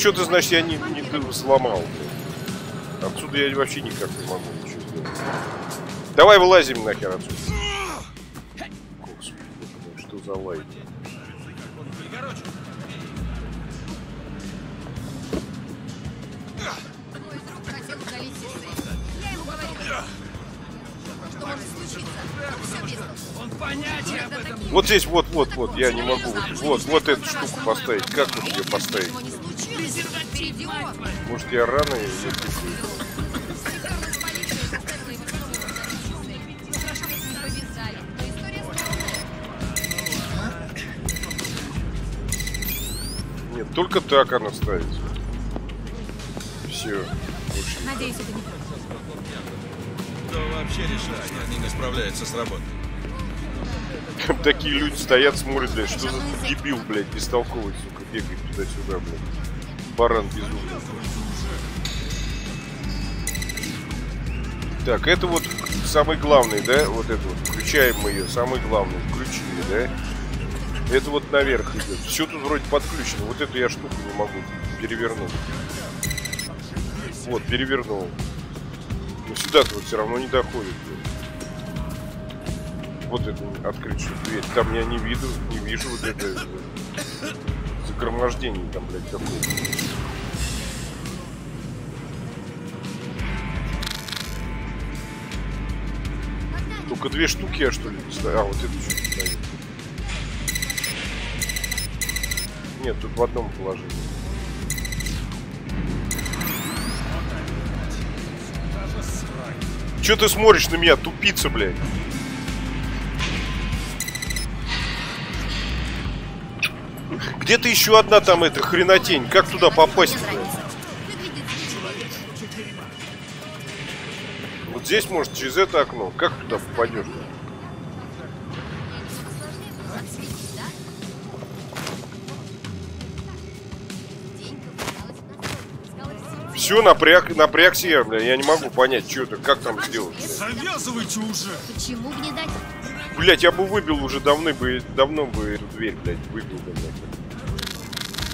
Что ты, значит, я не, не блин. Отсюда я вообще никак не могу ничего сделать. Давай вылазим нахер отсюда. Господи, что за лай? Мой друг хотел удалить сисы. Я ему говорила. Что может случиться? Все без толку. Он понятия об этом Вот здесь, вот, вот, вот, я не могу. Вот, вот эту штуку поставить. Как вот ее поставить? Повязали. Но история странная. Нет, только так она ставится. Все. Надеюсь, это не Кто вообще решает, они не справляются с работой? Такие люди стоят, смотрят, блядь, что за дебил, блядь, бестолковый, сука, бегает туда-сюда, блядь. Баран безумный. Так, это вот самый главный, да? Вот это вот. Включаем мы ее. Самый главный. Включили, да? Это вот наверх идет. Все тут вроде подключено. Вот эту я штуку не могу перевернуть. Вот, перевернул. Но сюда-то вот все равно не доходит. Вот это открыть что дверь. Там я не виду, не вижу вот это загромождение там, блядь, какое-то. Только две штуки я что ли? А, вот эту что ставлю. Нет, тут в одном положении. Че ты смотришь на меня, тупица, блядь? Где-то еще одна там эта хренотень. Как туда попасть, блядь? Вот здесь, может, через это окно. Как туда попадешь? Все, напряг, напрягся я, бля. Я не могу понять, что это, как там сделать. Завязывайте уже! Почему бы не дать? Блять, я бы выбил уже давно бы, давно бы эту дверь, блядь, выбил бы, блядь.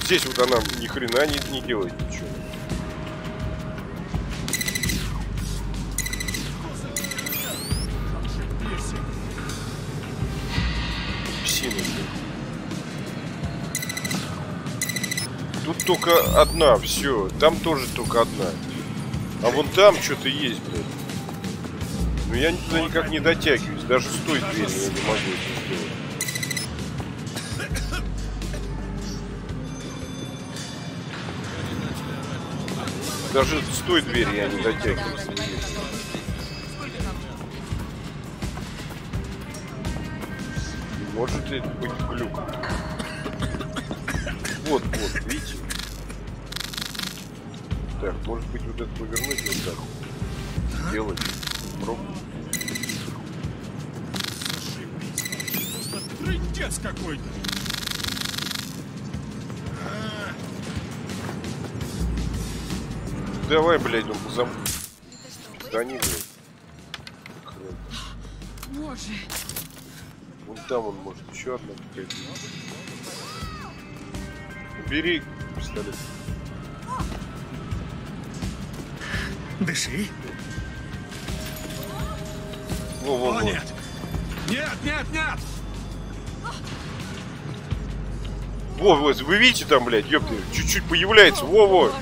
Здесь вот она ни хрена не, не делает ничего. Псина. Тут только одна, все. Там тоже только одна. А вон там что-то есть, блядь. Но я туда никак не дотягиваюсь. Даже с той двери я не могу это сделать. Даже с той двери я не дотягиваюсь. Может это быть глюк. Вот, вот, видите? Так, может быть вот это повернуть вот так. Сделать. Пробовать. Трындец какой-то! Давай, блядь, он зам... Не, блядь. Боже. Вон там он может еще одна какая-то. Бери пистолет. Дыши. Во, во, О, во. нет! Нет, нет, нет! Во, во, вы видите там, блядь, ёпты, чуть-чуть появляется. Во, во.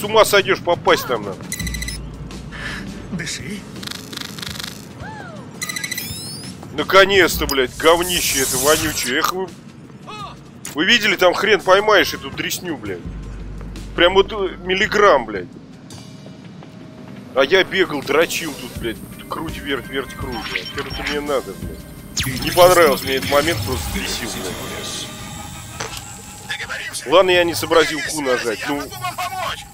С ума сойдешь попасть там надо. Дыши. Наконец-то, блядь, говнище это вонючее. Эх вы... Вы видели, там хрен поймаешь эту дресню, блядь. Прям вот э, миллиграмм, блядь. А я бегал, дрочил тут, блядь. Круть, верть, верть, круть, блядь. Это мне надо, блядь. Не понравился мне этот момент, просто бесил, блядь. Ладно, я не сообразил Q нажать. Ну, вам помочь!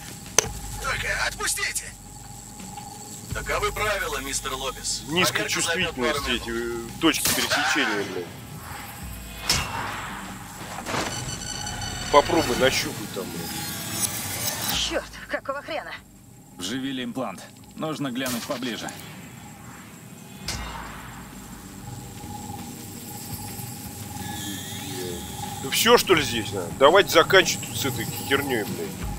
Только отпустите! Таковы правила, мистер Лопес. низкой чувствительности эти э, точки пересечения, блядь. Попробуй нащупай там, блядь. Черт, какого хрена? Вживили имплант. Нужно глянуть поближе. Все, что ли, здесь надо? Давайте заканчивать с этой херней, блядь.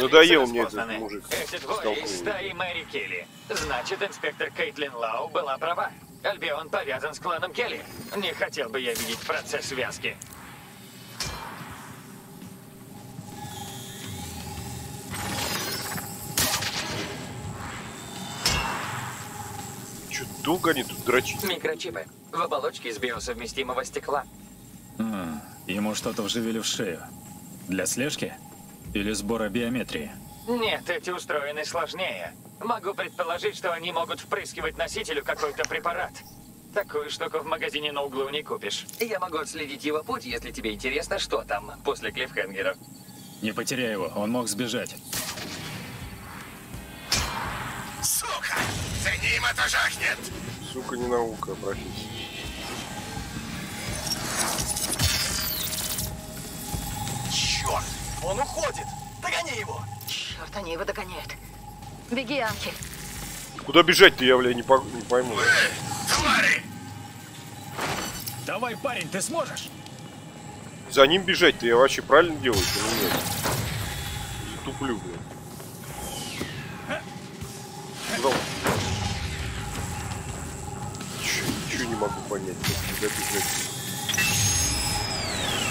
Надоел мне этот мужик. Эти двое из стаи Мэри Келли. Значит, инспектор Кейтлин Лау была права. Альбион повязан с кланом Келли. Не хотел бы я видеть процесс связки. Че, долго они тут дрочат? Микрочипы. В оболочке из биосовместимого стекла. М, Ему что-то вживили в шею. Для слежки? Или сбора биометрии? Нет, эти устроены сложнее. Могу предположить, что они могут впрыскивать носителю какой-то препарат. Такую штуку в магазине на углу не купишь. Я могу отследить его путь, если тебе интересно, что там после клиффхенгера. Не потеряй его, он мог сбежать. Сука! За ним это а жахнет! Сука не наука, профессия. Черт! Он уходит. Догони его. Черт, они его догоняют. Беги, Анхель. Куда бежать-то, я, бля, не, по- не пойму. Твари! Давай, парень, ты сможешь? За ним бежать-то я вообще правильно делаю или нет? Туплю, блин. Куда он? Ничего не могу понять, как куда бежать.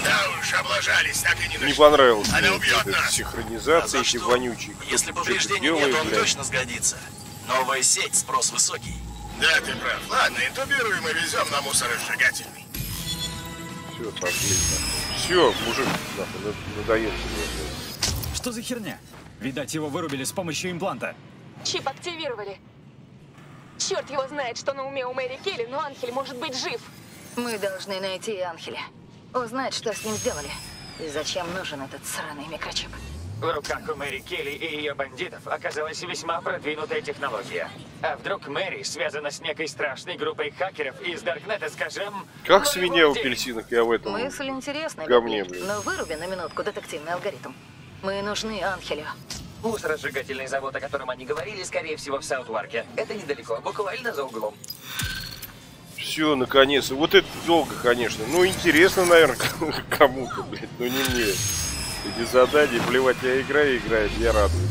Да уж, облажались, так и не Не нашли. понравилось Она убьет нас. синхронизация, А эти что? вонючие. Если повреждений нет, он блядь. точно сгодится. Новая сеть, спрос высокий. Да, ты прав. Ладно, интубируем и везем на мусоросжигательный. Все, пошли. Все, мужик, нахуй, над- надоел. Что за херня? Видать, его вырубили с помощью импланта. Чип активировали. Черт его знает, что на уме у Мэри Келли, но Анхель может быть жив. Мы должны найти Анхеля. Узнать, что с ним сделали. И зачем нужен этот сраный микрочип. В руках у Мэри Келли и ее бандитов оказалась весьма продвинутая технология. А вдруг Мэри связана с некой страшной группой хакеров из Даркнета, скажем... Как свинья в день? апельсинах, я в этом Мысль интересная, говне, блин. Но выруби на минутку детективный алгоритм. Мы нужны Анхелю. Мусоросжигательный завод, о котором они говорили, скорее всего, в Саутварке. Это недалеко, буквально за углом. Все, наконец. Вот это долго, конечно. Ну, интересно, наверное, кому-то, блядь. Ну, не мне. Эти задания, плевать, я играю, играет, я радуюсь.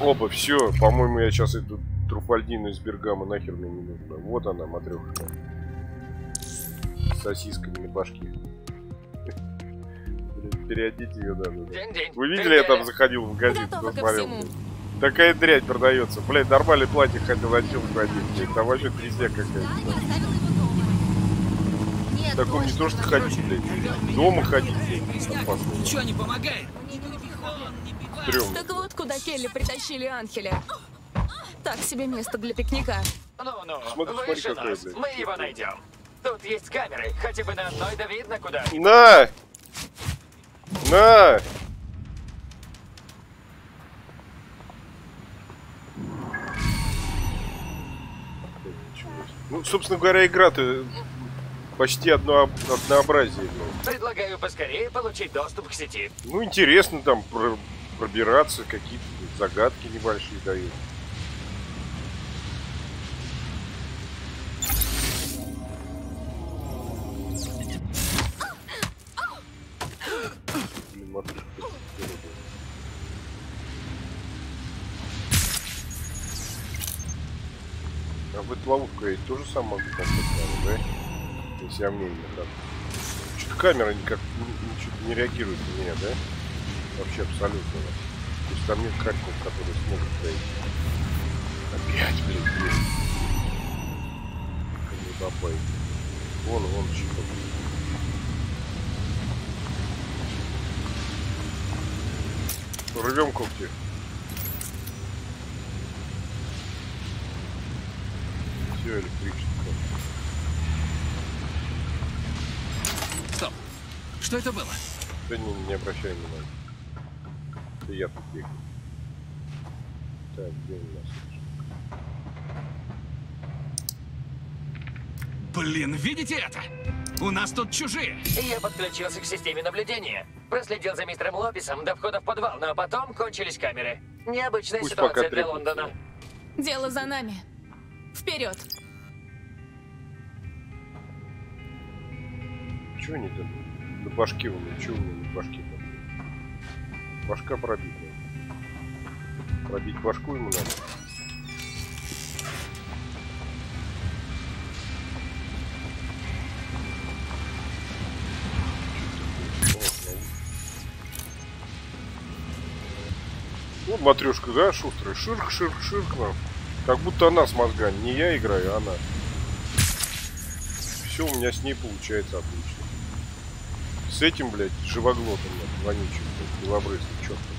Опа, все. По-моему, я сейчас эту труфальдину из Бергама нахер мне не нужно. Вот она, матрешка. С сосисками на башке. Переодеть ее надо. да. День-день. Вы видели, я там заходил в магазин, посмотрел. Такая дрянь продается. Блядь, нормальное платье хотел начал ходить. блядь. Там вообще трясня какая-то. Таком не то, что ходить, блядь. Дома ходить, блядь. Опасно. Ничего не помогает. Стрёмно. Так вот, куда Келли притащили Анхеля. Так себе место для пикника. Ну-ну, Смотри, смотри, какой, нас. блядь. Мы его найдем. Тут есть камеры, хотя бы на одной, да видно куда. На! На! Ну, собственно говоря, игра-то почти одно однообразие. ну. Предлагаю поскорее получить доступ к сети. Ну, интересно там про- пробираться, какие-то загадки небольшие дают. Тоже сам могу как-то ставить, да? Если я мнение так. Что-то камера никак ни- ничего не реагирует на меня, да? Вообще абсолютно. То есть там нет хакеров, которые смогут стоять. Опять, блин, есть. Кому добавить. Вон, вон, чипа. Рвем когти. Все, электричество. Стоп. Что это было? Да не, не обращай внимания. Это я тут бегаю. Так, где у нас? Блин, видите это? У нас тут чужие. Я подключился к системе наблюдения. Проследил за мистером Лопесом до входа в подвал, но потом кончились камеры. Необычная Пусть ситуация для. Лондона. Дело за нами. Вперед. Чего они там? На башке меня, чего у меня на башке там? Башка пробита. Пробить башку ему надо. Ну, матрешка, да, шустрая. Ширк, ширк, ширк нам. Как будто она с мозгами. Не я играю, а она. Все у меня с ней получается отлично. С этим, блядь, живоглотом, блядь, вонючим, блядь, белобрысым, чёртом.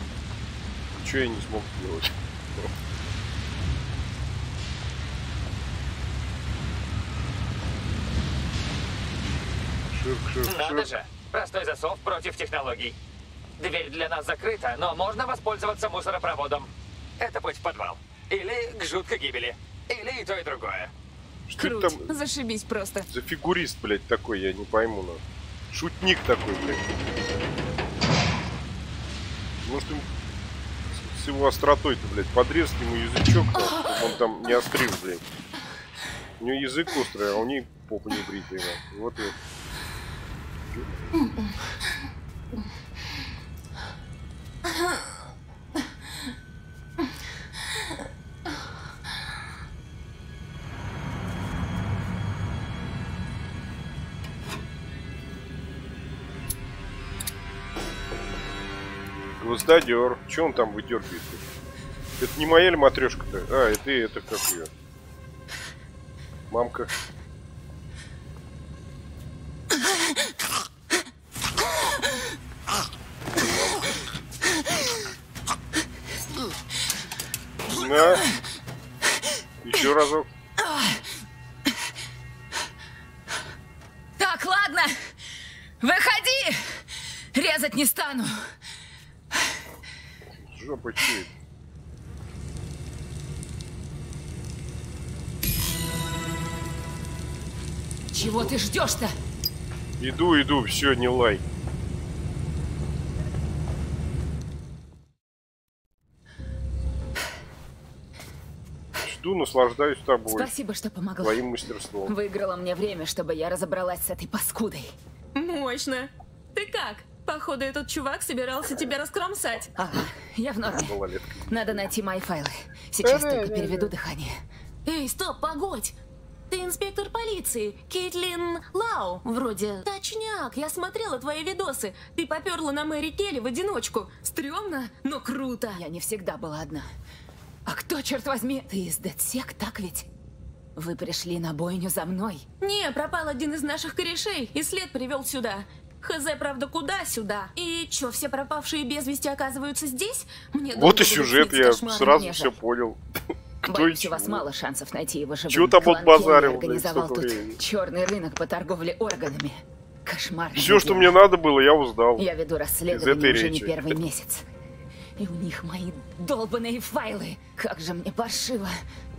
Ничего я не смог сделать. Ширк, ширк, Надо ширк. же. Простой засов против технологий. Дверь для нас закрыта, но можно воспользоваться мусоропроводом. это путь в подвал. Или к жуткой гибели. Или и то, и другое. Что это Круть. там Зашибись просто. за фигурист, блядь, такой, я не пойму, ну. Шутник такой, блядь. Может, им с- его остротой-то, блядь, подрезать ему язычок, там, чтобы он там не острил, блядь. У него язык острый, а у нее попа не бритая. Вот вот. Гвоздодер. Че он там выдергивает? Это не моя ли матрешка-то? А, это это как ее? Мамка. Иду, иду, все, не лай. Жду, наслаждаюсь тобой. Спасибо, что помогла. Твоим мастерством. Выиграла мне время, чтобы я разобралась с этой паскудой. Мощно. Ты как? Походу, этот чувак собирался тебя раскромсать. Ага, я в норме. Малолетка. Надо найти мои файлы. Сейчас только переведу дыхание. Эй, стоп, погодь! Ты инспектор полиции, Кейтлин Лау, вроде. Точняк, я смотрела твои видосы. Ты поперла на Мэри Келли в одиночку. Стрёмно, но круто. Я не всегда была одна. А кто, черт возьми? Ты из Дедсек, так ведь? Вы пришли на бойню за мной. Не, пропал один из наших корешей, и след привел сюда. Хз, правда, куда сюда? И чё, все пропавшие без вести оказываются здесь? Мне Вот и сюжет, я сразу все понял. Кто Боюсь, у вас мало шансов найти его живым. Чего там он Клан базарил, Келли блин, организовал тут времени? черный рынок по торговле органами. Кошмар. Все, что мне надо было, я узнал. Я веду расследование уже не речи. первый месяц. И у них мои долбанные файлы. Как же мне паршиво.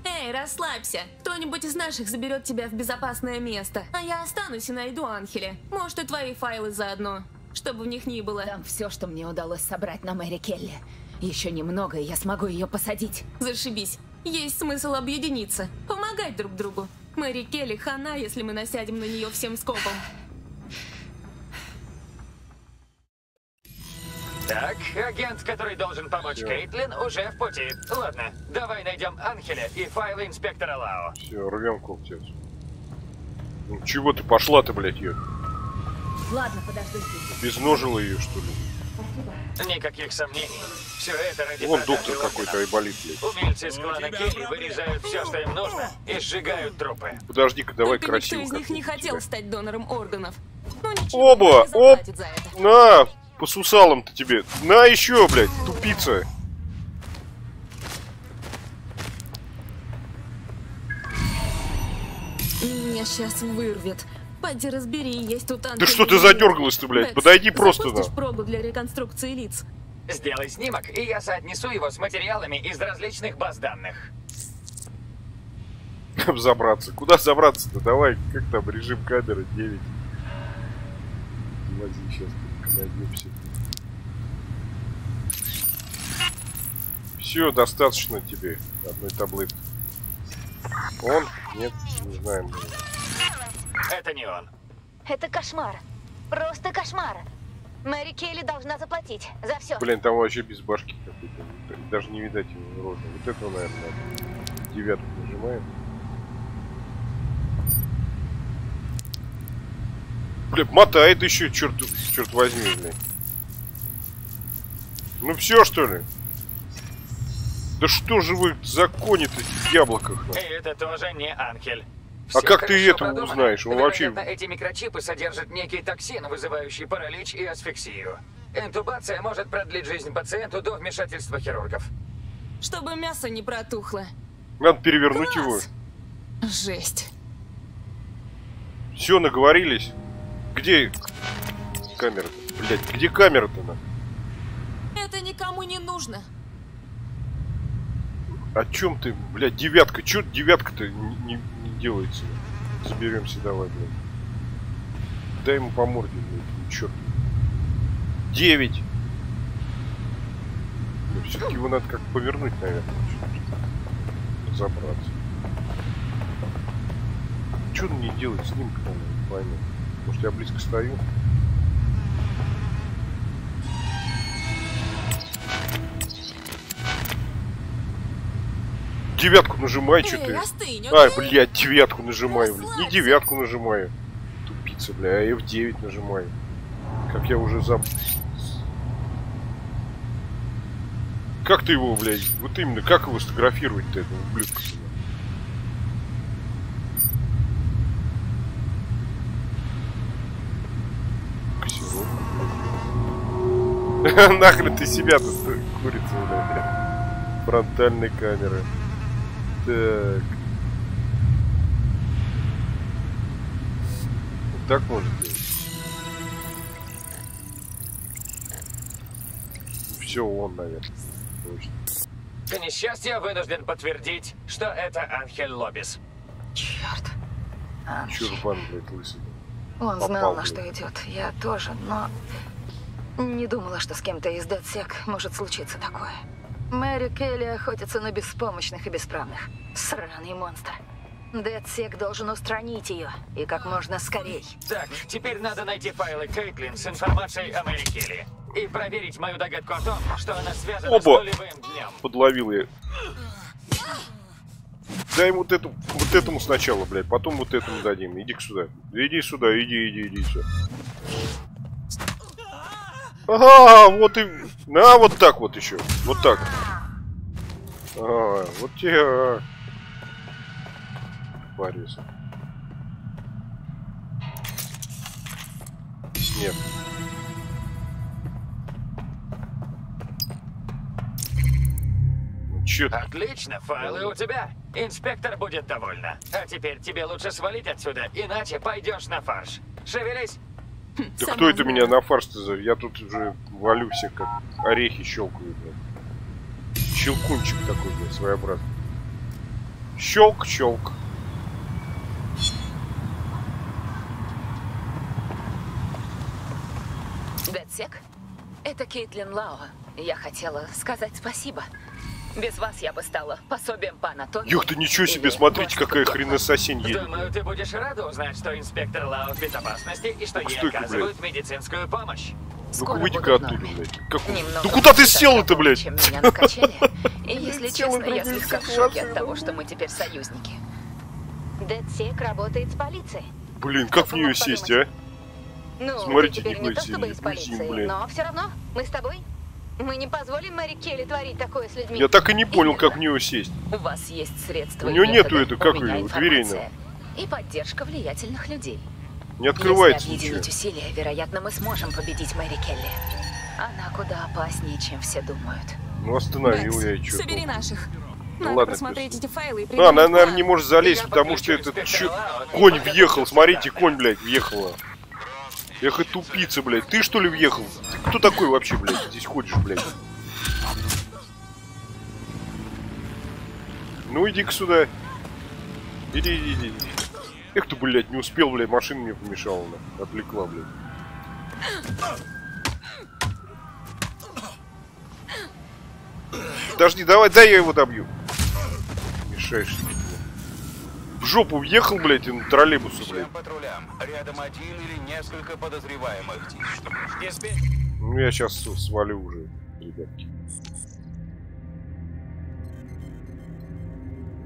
Эй, расслабься. Кто-нибудь из наших заберет тебя в безопасное место. А я останусь и найду Анхеля. Может, и твои файлы заодно. Чтобы в них ни было. Там все, что мне удалось собрать на Мэри Келли. Еще немного, и я смогу ее посадить. Зашибись. Есть смысл объединиться. Помогать друг другу. Мэри Келли хана, если мы насядем на нее всем скопом. Так, агент, который должен помочь Кейтлин, уже в пути. Ладно, давай найдем Анхеля и файлы инспектора Лао. Все, рвем отсюда. Ну, чего ты пошла-то, блядь, ее? Ладно, подождите. Безножила ее, что ли? Никаких сомнений. Все это ради Вон доктор какой-то айболит, блядь. Умельцы из клана Келли вырезают все, что им нужно, и сжигают трупы. Подожди-ка, давай Только никто красиво из них не хотел тебя. стать донором органов. Ну ничего, Оба! Оп! На! По сусалам-то тебе. На еще, блядь, тупица. Меня сейчас вырвет. Пойди разбери, есть тут Да Анхель что ты задергалась-то, блядь? Бэкс, Подойди просто, да. пробу для реконструкции лиц. Сделай снимок, и я соотнесу его с материалами из различных баз данных. Забраться. Куда забраться-то? Давай, как там, режим камеры 9. Лази, сейчас найдемся. Все, достаточно тебе одной таблетки. Он? Нет, не знаем. Это не он. Это кошмар. Просто кошмар. Мэри Келли должна заплатить за все. Блин, там вообще без башки какой-то. Даже не видать его рожи. Вот этого, наверное. Девятку нажимаем. Бля, мотает еще, черт, черт возьми, блин. Ну все, что ли? Да что же вы законе-то в яблоках? И это тоже не Анхель. А как ты это продумано. узнаешь? Он вообще... Эти микрочипы содержат некий токсин, вызывающий паралич и асфиксию. Интубация может продлить жизнь пациенту до вмешательства хирургов. Чтобы мясо не протухло. Надо перевернуть его. Жесть. Все, наговорились. Где камера-то? Блять, где камера-то? на? Это никому не нужно. О чем ты, блядь, девятка? Че девятка-то не, не- не делается? Заберемся давай, блядь. Дай ему по морде, блядь, черт. Девять. все-таки его надо как повернуть, наверное. Разобраться. Что он не делает с ним, когда не пойму. Может я близко стою? Девятку нажимай, что ты. Ай, блядь, девятку нажимаю, блядь. Не девятку нажимаю. Тупица, бля, а F9 нажимаю. Как я уже забыл. Как ты его, блядь, вот именно, как его сфотографировать-то, этого ублюдка? Нахрен ты себя тут курица, блядь. Фронтальной камеры. Так. Вот так можно делать. Все, он, наверное. Точно. К несчастью, вынужден подтвердить, что это Анхель Лобис. Черт. Чурбан, блядь, лысый. Он Попал, знал, на что идет. Я тоже, но не думала, что с кем-то из Дедсек может случиться такое. Мэри Келли охотится на беспомощных и бесправных. Сраный монстр. Дедсек должен устранить ее. И как можно скорей. Так, теперь надо найти файлы Кейтлин с информацией о Мэри Келли. И проверить мою догадку о том, что она связана с Оба! нулевым днем. Подловил я. Дай ему вот, эту, вот этому сначала, блядь, потом вот этому дадим. Иди сюда. Иди сюда, иди, иди, иди сюда. Ага, вот и... На, вот так вот еще. Вот так. А, вот тебе... Борис. Снег. Ну, чё? Отлично, файлы у тебя. Инспектор будет довольна. А теперь тебе лучше свалить отсюда, иначе пойдешь на фарш. Шевелись. Да кто это меня на фарш-то? Я тут уже валю все как орехи щелкаю, блядь. Щелкунчик такой, блядь, своеобразный. Щелк-щелк. Дедсек, это Кейтлин Лао. Я хотела сказать спасибо. Без вас я бы стала пособием по анатомии. Ёх ты, ничего себе, смотрите, какая хренососень едет. Думаю, ты будешь рада узнать, что инспектор Лао в безопасности и что ей Стойка, оказывают медицинскую помощь. Ну-ка выйди-ка оттуда, блядь. Как... Да куда ты сел-то, блядь? чем меня накачали. И если честно, я слегка в шоке от того, что мы теперь союзники. Дедсек работает с полицией. Блин, как в нее сесть, а? Ну, Смотрите, ты теперь не то чтобы из полиции, блядь. но все равно мы с тобой. Мы не позволим Мэри Келли творить такое с людьми. Я так и не понял, как в нее сесть. У вас есть средства У и нее нету это, как ее, дверей информация. И поддержка влиятельных людей. Не открывается Если ничего. объединить усилия, вероятно, мы сможем победить Мэри Келли. Она куда опаснее, чем все думают. Ну остановил я и что. Собери наших. Ну Надо ладно, просмотреть эти файлы и А, она, наверное, не может залезть, потому что этот чё... конь въехал. Смотрите, конь, блядь, въехала. Эх, и тупица, блядь. Ты что ли въехал? Ты кто такой вообще, блядь? Здесь ходишь, блядь. Ну иди-ка сюда. Иди, иди, иди. Эх ты, блядь, не успел, блядь, машина мне помешала, на. Отвлекла, блядь. Подожди, давай, дай я его добью. Мешаешь. В жопу въехал, блядь, и на троллейбусу, блядь. Патрулям. Рядом один или несколько подозреваемых. Ну я сейчас свалю уже, ребятки.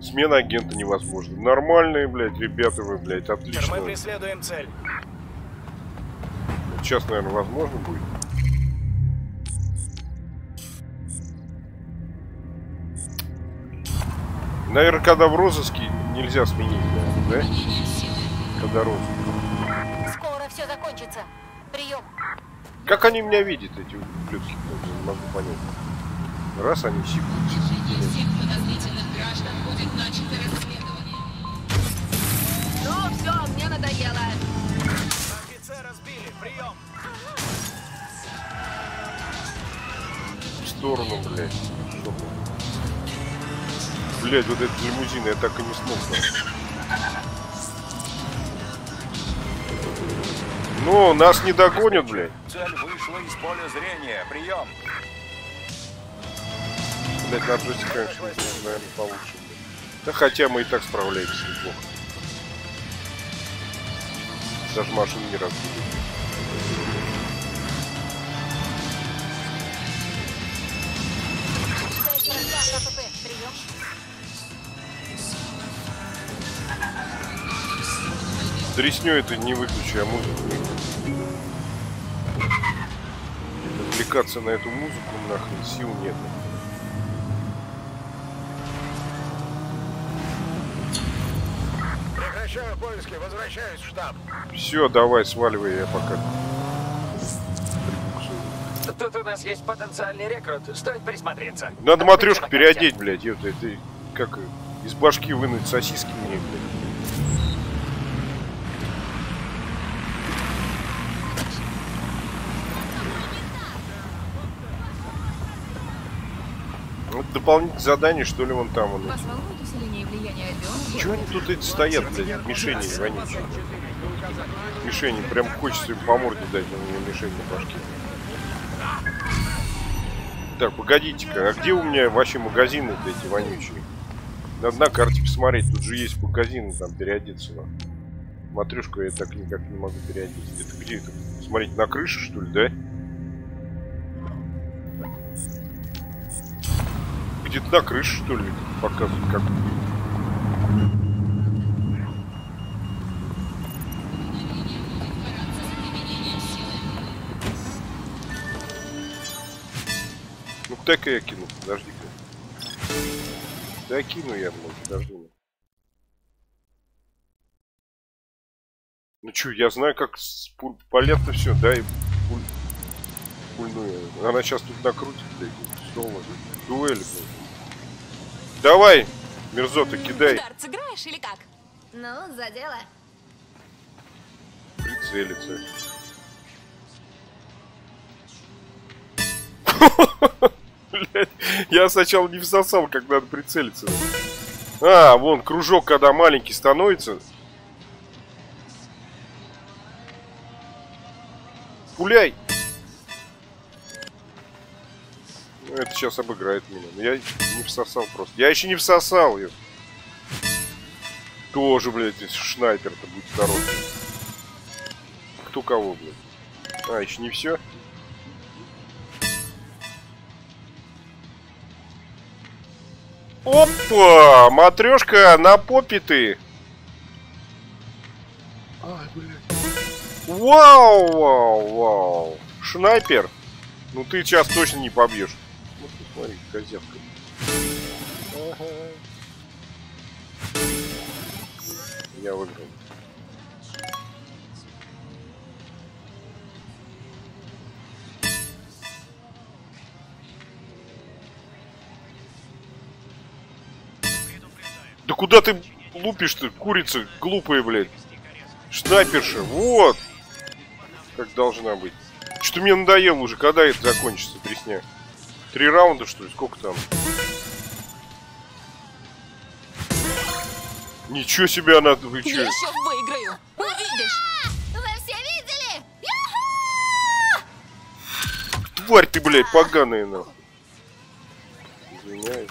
Смена агента невозможна. Нормальные, блядь, ребята вы, блядь, отлично. Мы преследуем цель. Сейчас, наверное, возможно будет. Наверное, когда в розыске нельзя сменить, да? да? Когда розыск. Скоро все закончится. Прием. Как они меня видят, эти ублюдки? Не могу понять. Раз они сипут, сипут. всех подозрительных граждан будет начато расследование. Ну все, мне надоело. Офицера сбили, прием. В сторону, блядь. Блять, вот этот лимузин я так и не смог. там. Ну, нас не догонят, блядь. Цель вышла из поля зрения. Прием. Блять, на джойстик, конечно, наверное, получше. блядь. Да хотя мы и так справляемся неплохо. Даже машину не разбили. Дресню это не выключи, а музыку. Отвлекаться на эту музыку нахрен сил нет. Прекращаю поиски, возвращаюсь в штаб. Все, давай, сваливай, я пока. Тут у нас есть потенциальный рекрут. Стоит присмотреться. Надо карте. переодеть, блядь, ёпта, это как из башки вынуть сосиски мне, блядь. Вот дополнительное задание, что ли, вон там. Альбиона? Чего они тут эти стоят, блядь, мишени вонючие? Мишени, прям хочется им по морде дать, у меня мишень на башке. Так, погодите-ка, а где у меня вообще магазины эти вонючие? Надо на карте посмотреть, тут же есть магазины, там переодеться надо. Матрешку я так никак не могу переодеть. Это где это? Смотрите, на крыше, что ли, да? Где-то на крыше, что ли, показывают, как... Ну так я кину, подожди-ка. Да кину я, блядь, подожди. Ну чё, я знаю, как с пуль полет-то все, да, и пуль... пульную. Она сейчас тут накрутит, блядь, снова. Дуэль, блядь. Давай, мерзота, кидай. Дартс играешь или как? Ну, за дело. Прицелиться. Я сначала не всосал, как надо прицелиться. А, вон, кружок, когда маленький становится. Пуляй! Это сейчас обыграет меня. Но я не всосал просто. Я еще не всосал ее. Тоже, блядь, шнайпер-то будет здоров. Кто кого, блядь? А, еще не все? Опа! Матрешка на попе ты! Ай, блядь. Вау, вау, вау. Шнайпер. Ну ты сейчас точно не побьешь. Козявка. Ага. Я выиграл. Да куда ты лупишь ты, курица глупая, блядь? Шнайперша, вот! Как должна быть. Что мне надоело уже, когда это закончится, тресня? Три раунда, что ли? Сколько там? Ничего себе она, вы Я еще выиграю. Увидишь. Вы все видели? Тварь ты, блядь, поганая, нахуй. Извиняюсь.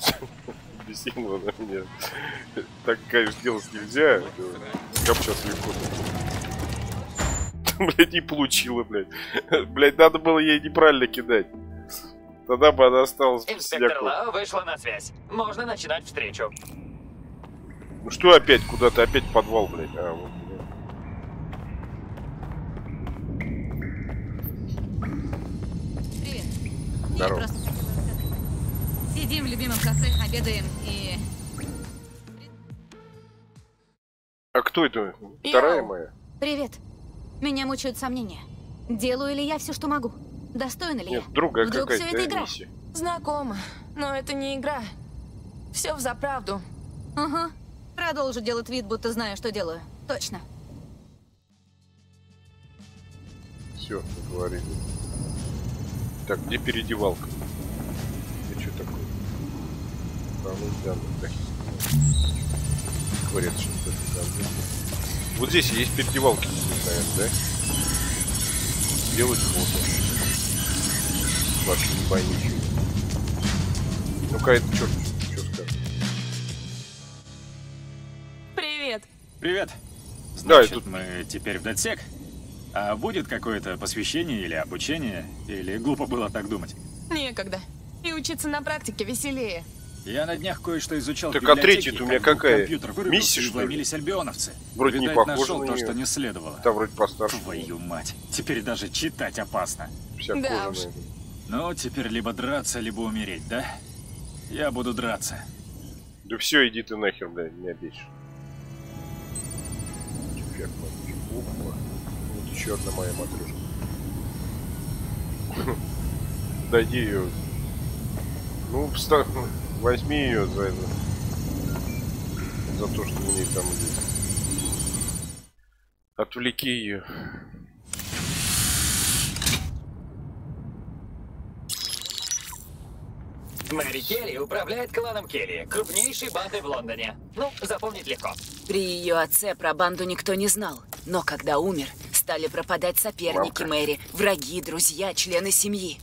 Бесила она меня. Так, конечно, делать нельзя. Как сейчас легко. Блядь, не получила, блядь. Блядь, надо было ей неправильно кидать. Тогда бы она осталась Инспектор. Лао вышла на связь. Можно начинать встречу. Ну что опять куда-то? Опять в подвал, блядь. А, вот, блядь. Привет. Здорово. Я просто. Сидим в любимом кафе, обедаем и... А кто это? Вторая Йоу. моя? Привет. Меня мучают сомнения. Делаю ли я все, что могу? Достойна ли Нет, я? другая Вдруг какая-то все это игра? миссия. Знакомо, но это не игра. Все взаправду. Ага. Продолжу делать вид, будто знаю, что делаю. Точно. Все, говорили. Так, где переодевалка? Это что такое? Основных данных каких Ковыряться что-то там. Вот здесь есть переодевалки, наверное, да? Сделать фото. Вообще не чего. Ну-ка, это черт, что скажет? Привет. Привет. Да, Значит, тут- мы теперь в датсек? А будет какое-то посвящение или обучение? Или глупо было так думать? Некогда. И учиться на практике веселее. Я на днях кое-что изучал Так, а третья-то у меня какая? Компьютер Миссия, что ли? вломились альбионовцы. Вроде не Видать, похоже нашел на то, что не следовало. Там вроде постарше. Твою мать. Теперь даже читать опасно. Вся Да кожаная. уж. Ну, теперь либо драться, либо умереть, да? Я буду драться. Да все, иди ты нахер, блядь, меня бесишь. Теперь, опа. Вот еще одна моя матрешка. Дойди ее. Ну, вста- возьми ее за это. За то, что у ней там есть. Отвлеки ее. Мэри Келли управляет кланом Келли, крупнейшей бандой в Лондоне. Ну, запомнить легко. При ее отце про банду никто не знал. Но когда умер, стали пропадать соперники. Мэри, враги, друзья, члены семьи.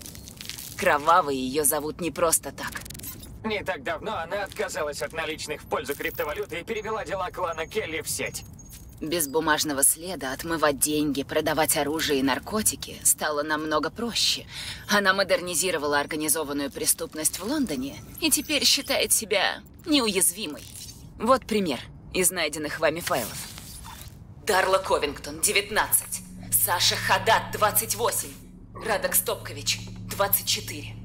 Кровавой ее зовут не просто так. Не так давно она отказалась от наличных в пользу криптовалюты и перевела дела клана Келли в сеть. Без бумажного следа отмывать деньги, продавать оружие и наркотики стало намного проще. Она модернизировала организованную преступность в Лондоне и теперь считает себя неуязвимой. Вот пример из найденных вами файлов. Дарла Ковингтон, 19. Саша Хадат, 28. Радок Стопкович, 24.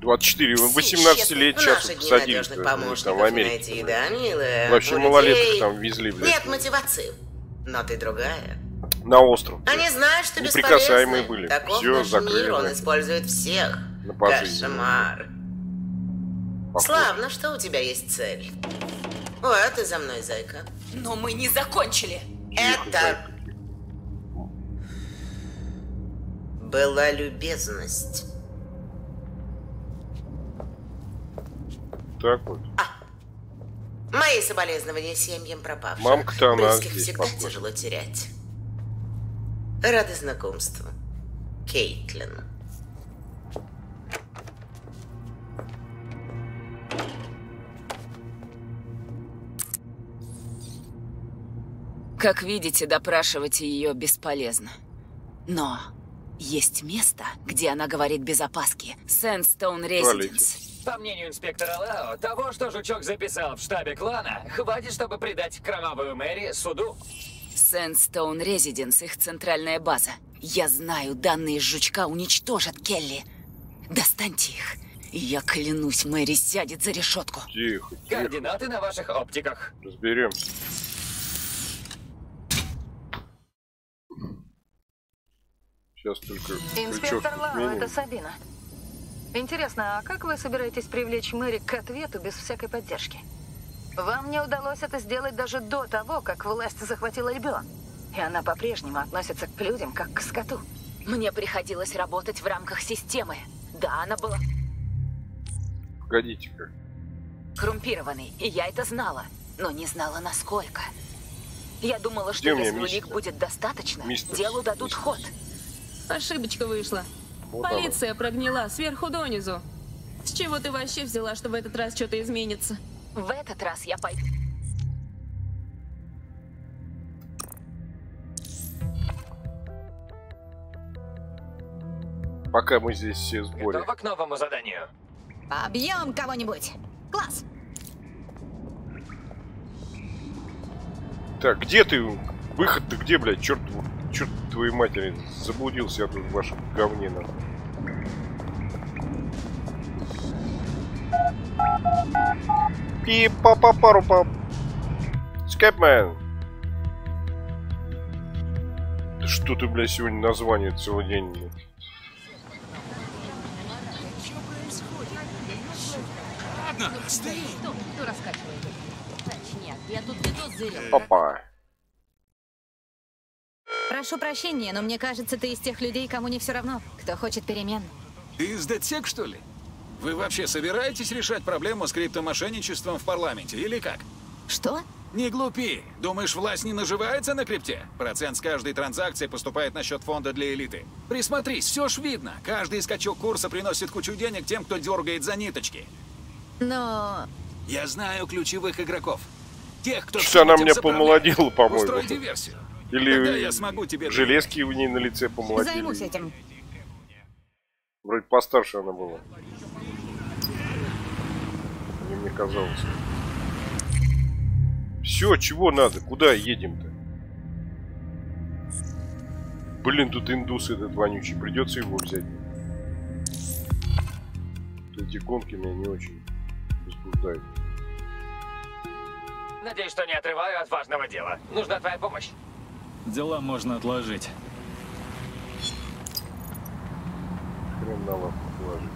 24, 18 лет сейчас дни садили там в Америке. найти, да, милая? Вообще малолеток там везли, блядь. Нет мотивации. Но ты другая. На остров. Они знают, что Неприкасаемые бесполезны. были. Таков Все наш закрыли. мир, он использует всех. На. Кошмар. Похоже. Славно, что у тебя есть цель. О, а ты за мной, зайка. Но мы не закончили. Это была любезность. Так вот. Мои соболезнования семьям пропавших. Мамка-то она Близких здесь всегда похожа. тяжело терять. Рада знакомству. Кейтлин. Как видите, допрашивать ее бесполезно. Но есть место, где она говорит без опаски. Сэндстоун Резиденс. По мнению инспектора Лао, того, что жучок записал в штабе клана, хватит, чтобы предать кровавую Мэри суду. Сэндстоун Резиденс, их центральная база. Я знаю, данные жучка уничтожат Келли. Достаньте их. И я клянусь, Мэри сядет за решетку. Тихо, тихо. Координаты на ваших оптиках. Разберемся. Сейчас только Инспектор сменим. это Сабина. Интересно, а как вы собираетесь привлечь Мэри к ответу без всякой поддержки? Вам не удалось это сделать даже до того, как власть захватила Альбион. И она по-прежнему относится к людям, как к скоту. Мне приходилось работать в рамках системы. Да, она была Погодите-ка. коррумпированной, и я это знала, но не знала насколько. Я думала, что Где если мистер? улик будет достаточно, Мистер, делу дадут ход. Ошибочка вышла. Полиция прогнила сверху донизу. С чего ты вообще взяла, что в этот раз что-то изменится? В этот раз я пойду. Пока мы здесь все в сборе. Готова к новому заданию? Объем кого-нибудь. Класс. Так, где ты? Выход-то где, блядь? Черт, черт твоей матери. Заблудился я тут в вашем говне. нахуй. пи па па пару па Скэпмен. Да что ты, блядь, сегодня название целый день? блядь? Ладно, Кто, кто раскачивает? Точняк, я тут видос зырил. Папа. Прошу прощения, но мне кажется, ты из тех людей, кому не все равно, кто хочет перемен. Ты из Датсек, что ли? Вы вообще собираетесь решать проблему с криптомошенничеством в парламенте или как? Что? Не глупи. Думаешь, власть не наживается на крипте? Процент с каждой транзакции поступает на счет фонда для элиты. Присмотрись, все ж видно. Каждый скачок курса приносит кучу денег тем, кто дергает за ниточки. Но... Я знаю ключевых игроков. Тех, кто... Что она заправляет. помолодила, по-моему. Устрой диверсию. Тогда Или я смогу тебе железки у ней на лице помолодили. Займусь этим. Вроде постарше она была. Мне, мне казалось. Все, чего надо? Куда едем-то? Блин, тут индус этот вонючий. Придется его взять. Эти гонки меня не очень возбуждают. Надеюсь, что не отрываю от важного дела. Нужна твоя помощь. Дела можно отложить. Хрен на лапу положить.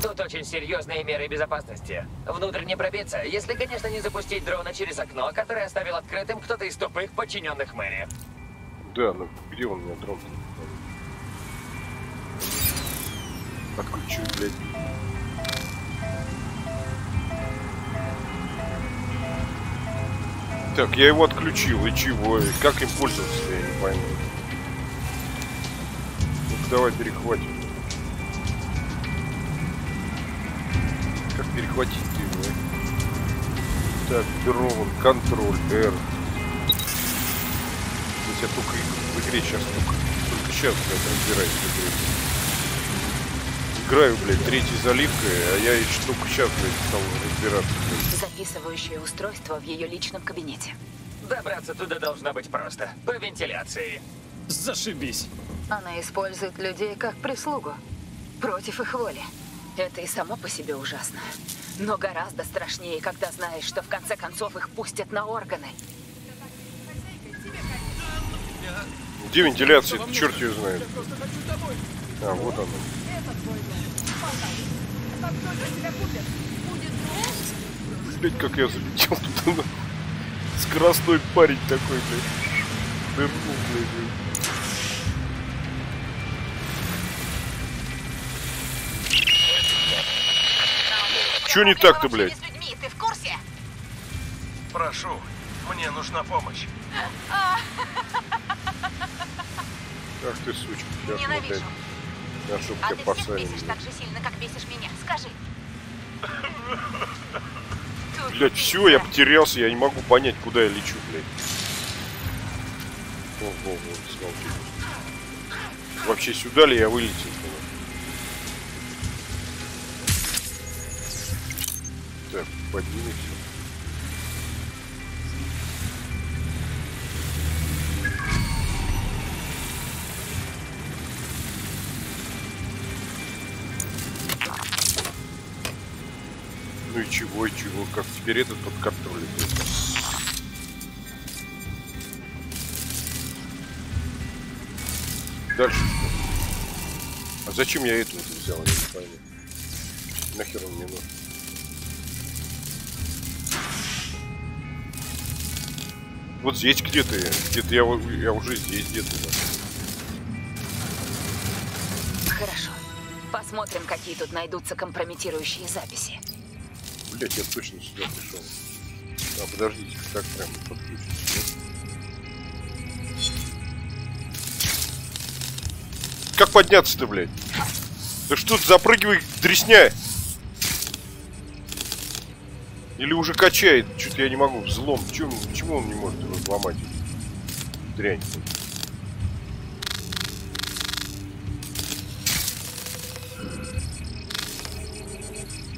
Тут очень серьезные меры безопасности. Внутрь не пробиться, если, конечно, не запустить дрона через окно, которое оставил открытым кто-то из тупых подчиненных мэри. Да, ну где он у меня дрон? Отключу, блядь. Так, я его отключил, и чего? И как им пользоваться, я не пойму. ну давай перехватим. Как перехватить его? Так, дрон, контроль, R. Здесь я только в игре сейчас только, только сейчас, блядь, разбираюсь в игре. Играю, блядь, третьей заливкой, а я еще только сейчас, блядь, стал разбираться. блядь. Записывающее устройство в ее личном кабинете. Добраться туда должно быть просто. По вентиляции. Зашибись. Она использует людей как прислугу. Против их воли. Это и само по себе ужасно. Но гораздо страшнее, когда знаешь, что в конце концов их пустят на органы. Где вентиляция? Черт ее знает. А, вот она. Блять, как я залетел туда. на- Скоростной парень такой, блядь. Нырнул, блядь. блядь. Чё не так-то, блядь? Ты в курсе? Прошу, мне нужна помощь. Ах ты, сучка, сейчас Ненавижу. опять. Я А ты всех бесишь так же сильно, как бесишь меня. Скажи. Блять, все, я потерялся, я не могу понять, куда я лечу, блядь. О, о, о, сталкиваюсь. Вообще сюда ли я вылетел? Так, поднимемся. Чего, чего, как теперь этот под контролем. Дальше что? А зачем я эту вот взял, я не пойму. Нахер он мне нужен? Вот здесь где-то я. Где-то я, я уже здесь где-то. Хорошо. Посмотрим, какие тут найдутся компрометирующие записи. Блять, я точно сюда пришел. А, подождите, как прям подключиться? Как подняться-то, блядь? Да что ты запрыгивай, дресня! Или уже качает? Что-то я не могу. Взлом. Почему, почему он не может его взломать? Дрянь.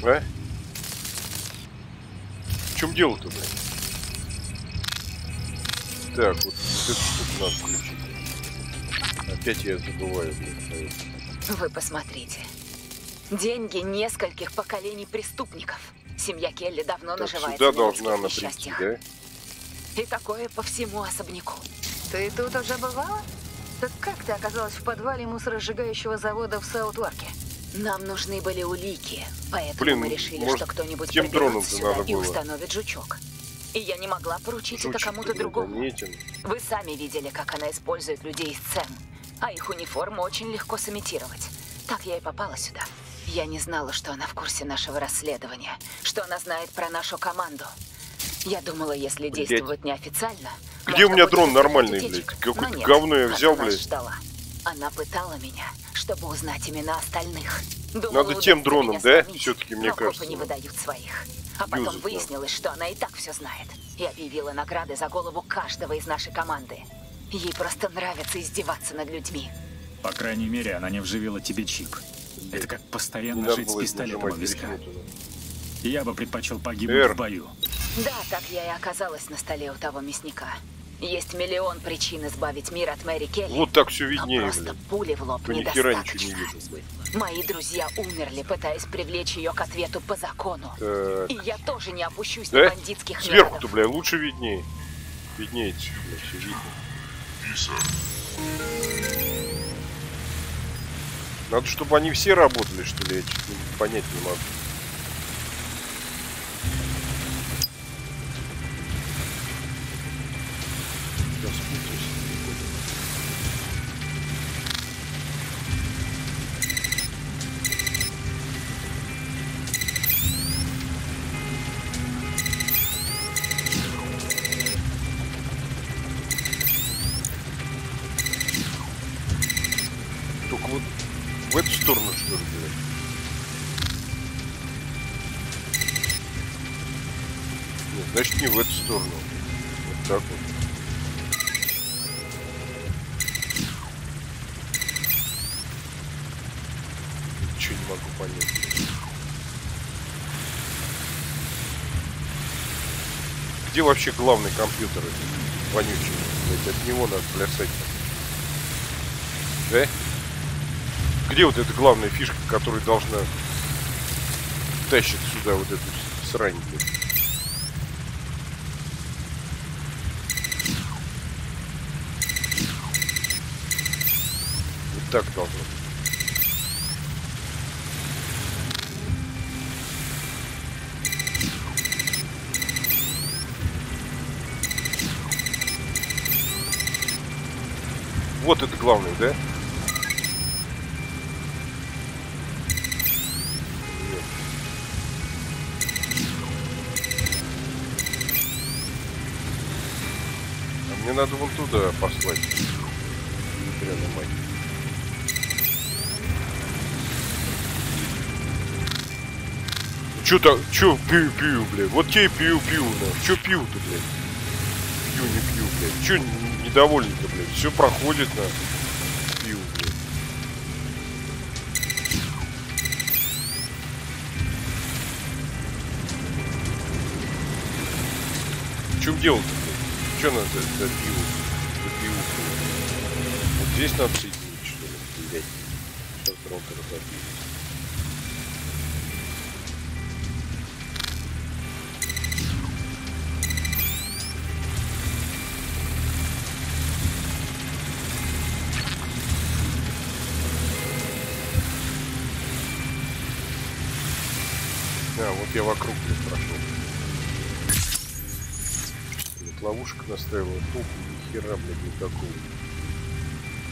А? В чем дело-то, блядь? Так, вот, вот эту штуку надо включить. Опять я забываю, блядь. Вы посмотрите. Деньги нескольких поколений преступников. Семья Келли давно Так, наживается сюда на должна она прийти, да? И такое по всему особняку. Ты тут уже бывала? Так как ты оказалась в подвале мусоросжигающего завода в Саутворке? Нам нужны были улики, поэтому Блин, мы решили, может, что кто-нибудь тем дроном-то сюда надо и было? установит жучок. И я не могла поручить это Жучек, кому-то блядь, другому. этим. Вы сами видели, как она использует людей из ЦЕМ, а их униформу очень легко сымитировать. Так я и попала сюда. Я не знала, что она в курсе нашего расследования, что она знает про нашу команду. Я думала, если Блядь. действовать неофициально... Где у меня дрон нормальный, блядь? Какое-то говно я взял, она блядь. ждала. Она пытала меня, чтобы узнать имена остальных. Думала, Надо тем дроном, да? Все-таки, мне но копы кажется. не выдают своих. А потом да. выяснилось, что она и так все знает. И объявила награды за голову каждого из нашей команды. Ей просто нравится издеваться над людьми. По крайней мере, она не вживила тебе чип. Это как постоянно жить с пистолетом у виска. Я бы предпочел погибнуть Р. в бою. Да, так я и оказалась на столе у того мясника. Есть миллион причин избавить мир от Мэри Келли. Вот так все но виднее, просто блядь. пули в лоб не недостаточно. видно. Мои друзья умерли, пытаясь привлечь ее к ответу по закону. Так. И я тоже не опущусь Да? на бандитских Сверху-то, бля, лучше виднее. Виднеется, бля, все видно. Надо, чтобы они все работали, что ли, я не- понять не могу. Сейчас вообще главный компьютер этот вонючий? Блядь, от него надо плясать. Да? Где вот эта главная фишка, которая должна тащить сюда вот эту срань? блядь? Вот так должно Вот это главное, да? А мне надо вон туда послать. Прямо мать. Чё так, пью-пью, блядь? Вот тебе пью-пью, на. Чё пью-то, блядь? Пью, не пью, блядь. Чё недовольный-то, блядь? Все проходит, на. Пью, блядь. Чем дело-то, блядь? Чё надо за пиво? За пиво, блядь? Вот здесь надо соединить, что ли, блядь? Сейчас громко разобьюсь. Я вокруг блядь, прошел. Вот ловушка наставила, толку ни хера, блядь, никакого.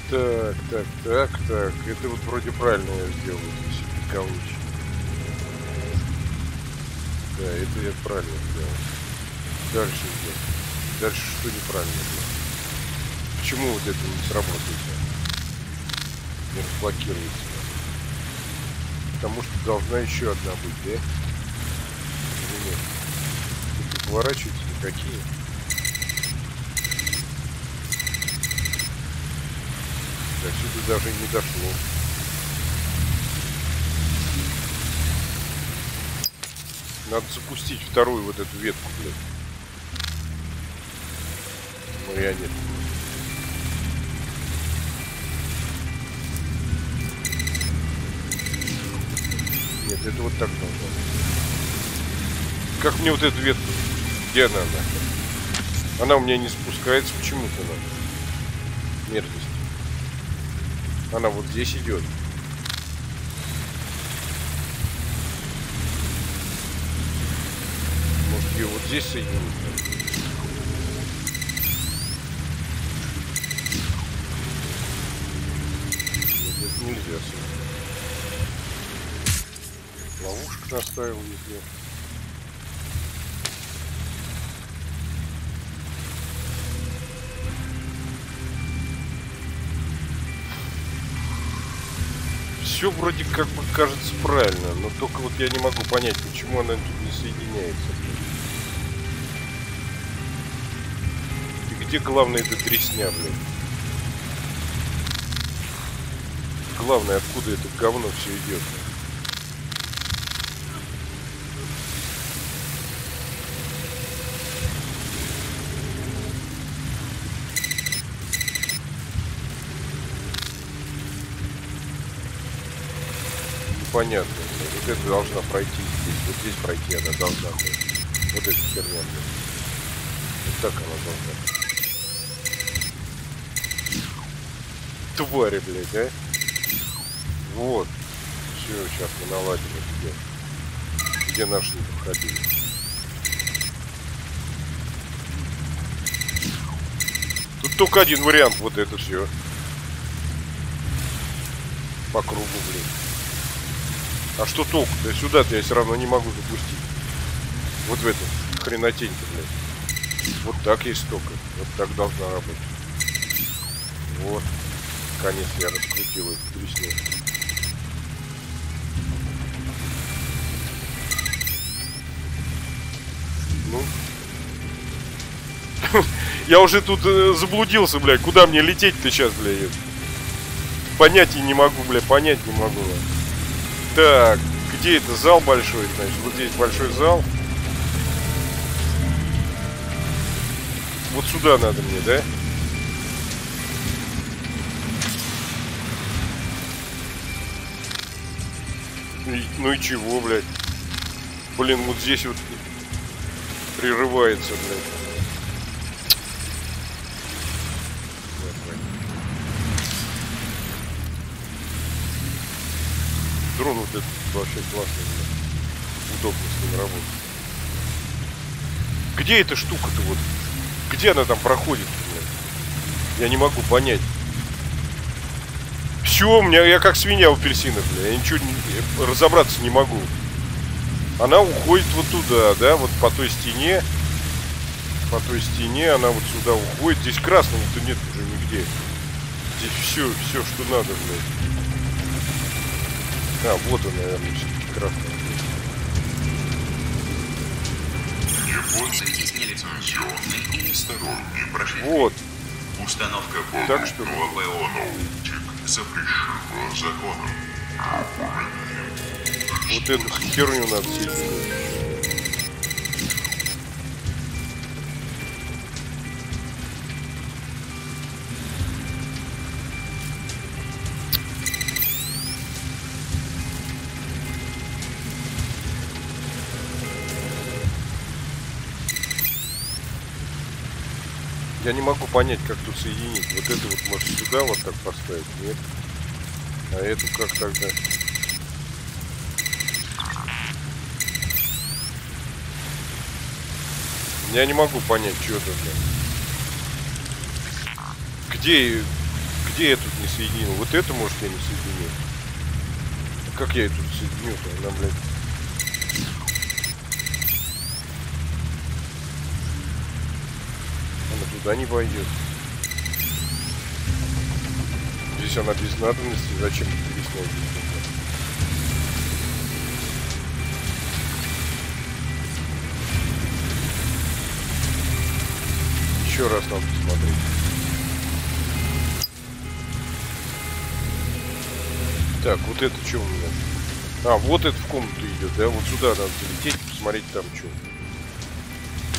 Так, так, так, так. Это вот вроде правильно я сделал здесь. Говнище. Да, это я правильно сделал. Дальше где? Дальше что неправильно сделал? Почему вот это не сработает? Не разблокируется? Потому что должна еще одна быть, да? Поворачиваются никакие. До сюда даже не дошло. Надо запустить вторую вот эту ветку, блядь. Марионетку. Нет, это вот так должно. Как мне вот эту ветку? Где она? нахер? Она у меня не спускается почему-то. Мерзость. Она вот здесь идет. Может ее вот здесь соединить? Нельзя соединить. оставил везде. Все вроде как бы кажется правильно, но только вот я не могу понять, почему она тут не соединяется. И где главное эта тресня, блин? Главное, откуда это говно все идет. Непонятно. Вот это должна пройти здесь. Вот здесь пройти она должна. Вот эта херня. Вот так она должна. Твари, блядь, а? Вот. Все, сейчас мы наладим это где. Где наши не проходили. Тут только один вариант, вот это все. По кругу, блин. А что толку-то? Сюда-то я все равно не могу запустить. Вот в эту хренотень-то, блядь. Вот так есть столько. Вот так должна работать. Вот. Конец я раскрутил эту тресню. Ну. Я уже тут э, заблудился, блядь. Куда мне лететь-то сейчас, блядь? Понятия не могу, блядь, понять не могу. Блядь. Так, где это зал большой, значит? Вот здесь большой зал. Вот сюда надо мне, да? И- ну и чего, блядь? Блин, вот здесь вот прерывается, блядь. Дрон вот этот вообще классный. Удобно с ним работать. Где эта штука-то вот? Где она там проходит? Я не могу понять. Все, у меня я как свинья у апельсина, бля. Я ничего не, разобраться не могу. Она уходит вот туда, да, вот по той стене. По той стене она вот сюда уходит. Здесь красного-то нет уже нигде. Здесь все, все, что надо, блядь. А, вот он, наверное, все-таки прошивкой. Вот. Установка Так что- полного ноутчик запрещена законом. Вот эту херню надо сильно. Я не могу понять, как тут соединить. Вот это вот может сюда вот так поставить, нет? А эту как тогда? Я не могу понять, что это. Где, где я тут не соединил? Вот это, может, я не соединил. Как я ее тут соединю-то? Она, блядь... туда не пойдет. Здесь она без надобности. Зачем переснять? Еще раз надо посмотреть. Так, вот это что у меня? А, вот это в комнату идет, да? Вот сюда надо залететь, посмотреть там что.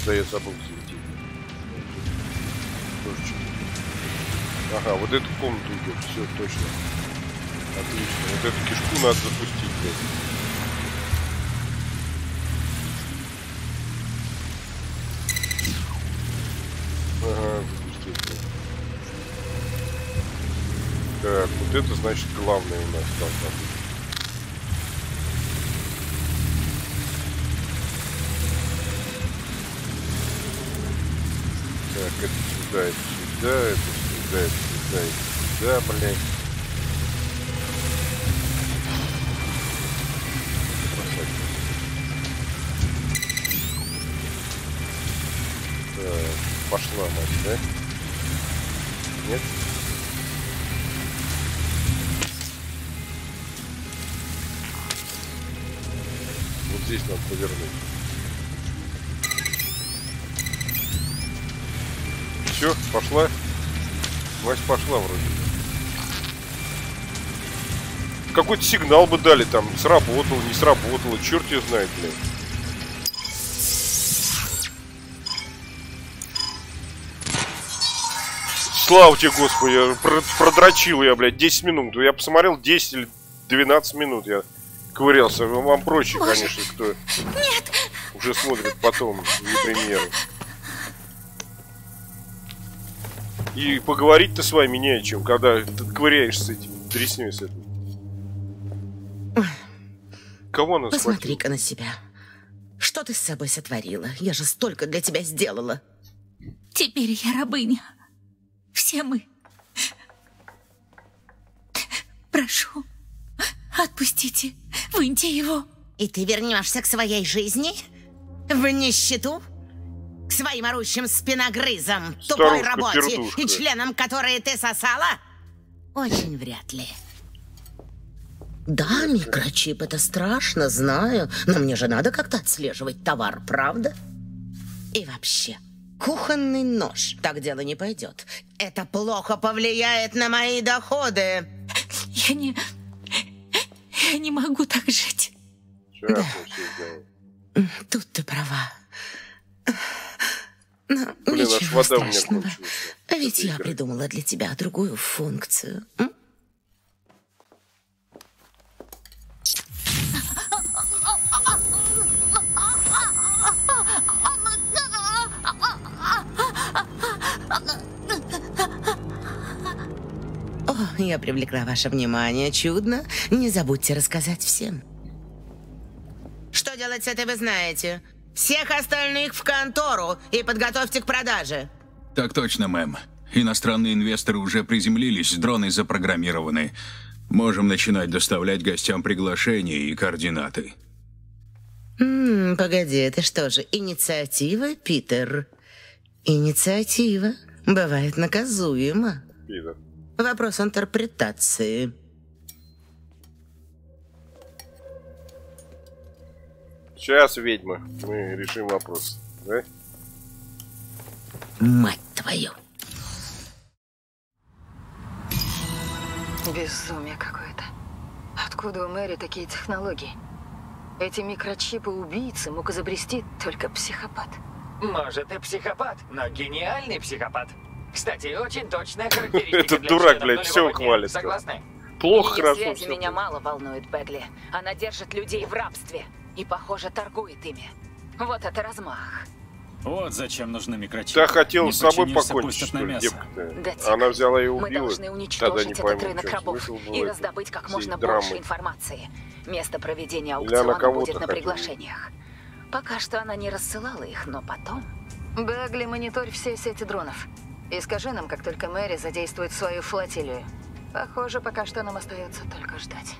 Да я забыл залететь. Что-то. Ага, вот эту комнату идет, все точно. Отлично. Вот эту кишку надо запустить, блядь. Ага, запустить. Так, вот это значит главное у нас должна быть. сюда, это сюда, это сюда, это сюда, это сюда, блядь. Так, пошла мать, да? Нет? Вот здесь надо повернуть. Все, пошла. Мать пошла вроде. Какой-то сигнал бы дали там, сработало, не сработало, черт ее знает, блин. Слава тебе, Господи, продрочил я, блядь, 10 минут. Я посмотрел 10 или 12 минут я ковырялся. Вам проще, Боже. конечно, кто уже смотрит потом, не премьеру. И поговорить-то с вами не о чем, когда ты ковыряешься с этим дресней с этим. Кого она? Посмотри-ка на себя. Что ты с собой сотворила? Я же столько для тебя сделала. Теперь я рабыня. Все мы. Прошу, отпустите. Выньте его. И ты вернешься к своей жизни? В нищету? К своим орущим спиногрызам, тупой работе Старушка-пердушка. и членам, которые ты сосала? Очень вряд ли. Да, микрочип, это страшно, знаю, но мне же надо как-то отслеживать товар, правда? И вообще, кухонный нож, так дело не пойдет. Это плохо повлияет на мои доходы. Я не... Я не могу так жить. Сейчас сделаем. Тут ты права. Но Блин, аж вода у меня страшного. кончилась. Ведь я придумала для тебя другую функцию. м? О, я привлекла ваше внимание. Чудно. Не забудьте рассказать всем. Что делать с этой вы знаете. Всех остальных в контору и подготовьте к продаже. Так точно, мэм. Иностранные инвесторы уже приземлились, дроны запрограммированы. Можем начинать доставлять гостям приглашения и координаты. М, погоди, это что же, инициатива, Питер? Инициатива бывает наказуема. Пидор. Вопрос интерпретации. Сейчас, ведьма, мы решим вопрос. Да? Мать твою. Безумие какое-то. Откуда у Мэри такие технологии? Эти микрочипы-убийцы мог изобрести только психопат. Может и психопат, но гениальный психопат. Кстати, очень точная характеристика Этот дурак, блядь, дня. хвалит. Согласны? Плохо, хорошо. связи меня мало волнует, Бегли. Она держит людей в рабстве и, похоже, торгует ими. Вот это размах. Вот зачем нужны микрочипы. Та хотела Не с собой покончить, что на ли, Она взяла и Мы убила. должны Тогда уничтожить не этот пойму, рынок в чём рабов и раздобыть как можно драмы. больше информации. Место проведения аукциона будет на приглашениях. Пока что она не рассылала их, но потом... Бегли, мониторь все сети дронов. И скажи нам, как только Мэри задействует свою флотилию. Похоже, пока что нам остается только ждать.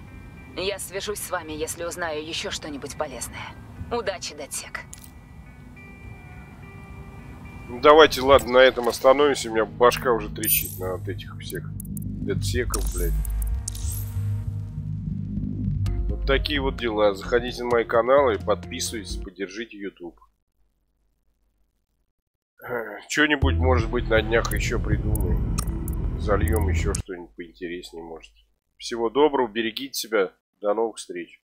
Я свяжусь с вами, если узнаю еще что-нибудь полезное. Удачи, Датсек. Давайте, ладно, на этом остановимся. У меня башка уже трещит на от этих всех дедсеков, блядь. Вот такие вот дела. Заходите на мои каналы, подписывайтесь, поддержите YouTube. Что-нибудь, может быть, на днях еще придумаем. Зальем еще что-нибудь поинтереснее, может. Всего доброго, берегите себя. До новых встреч.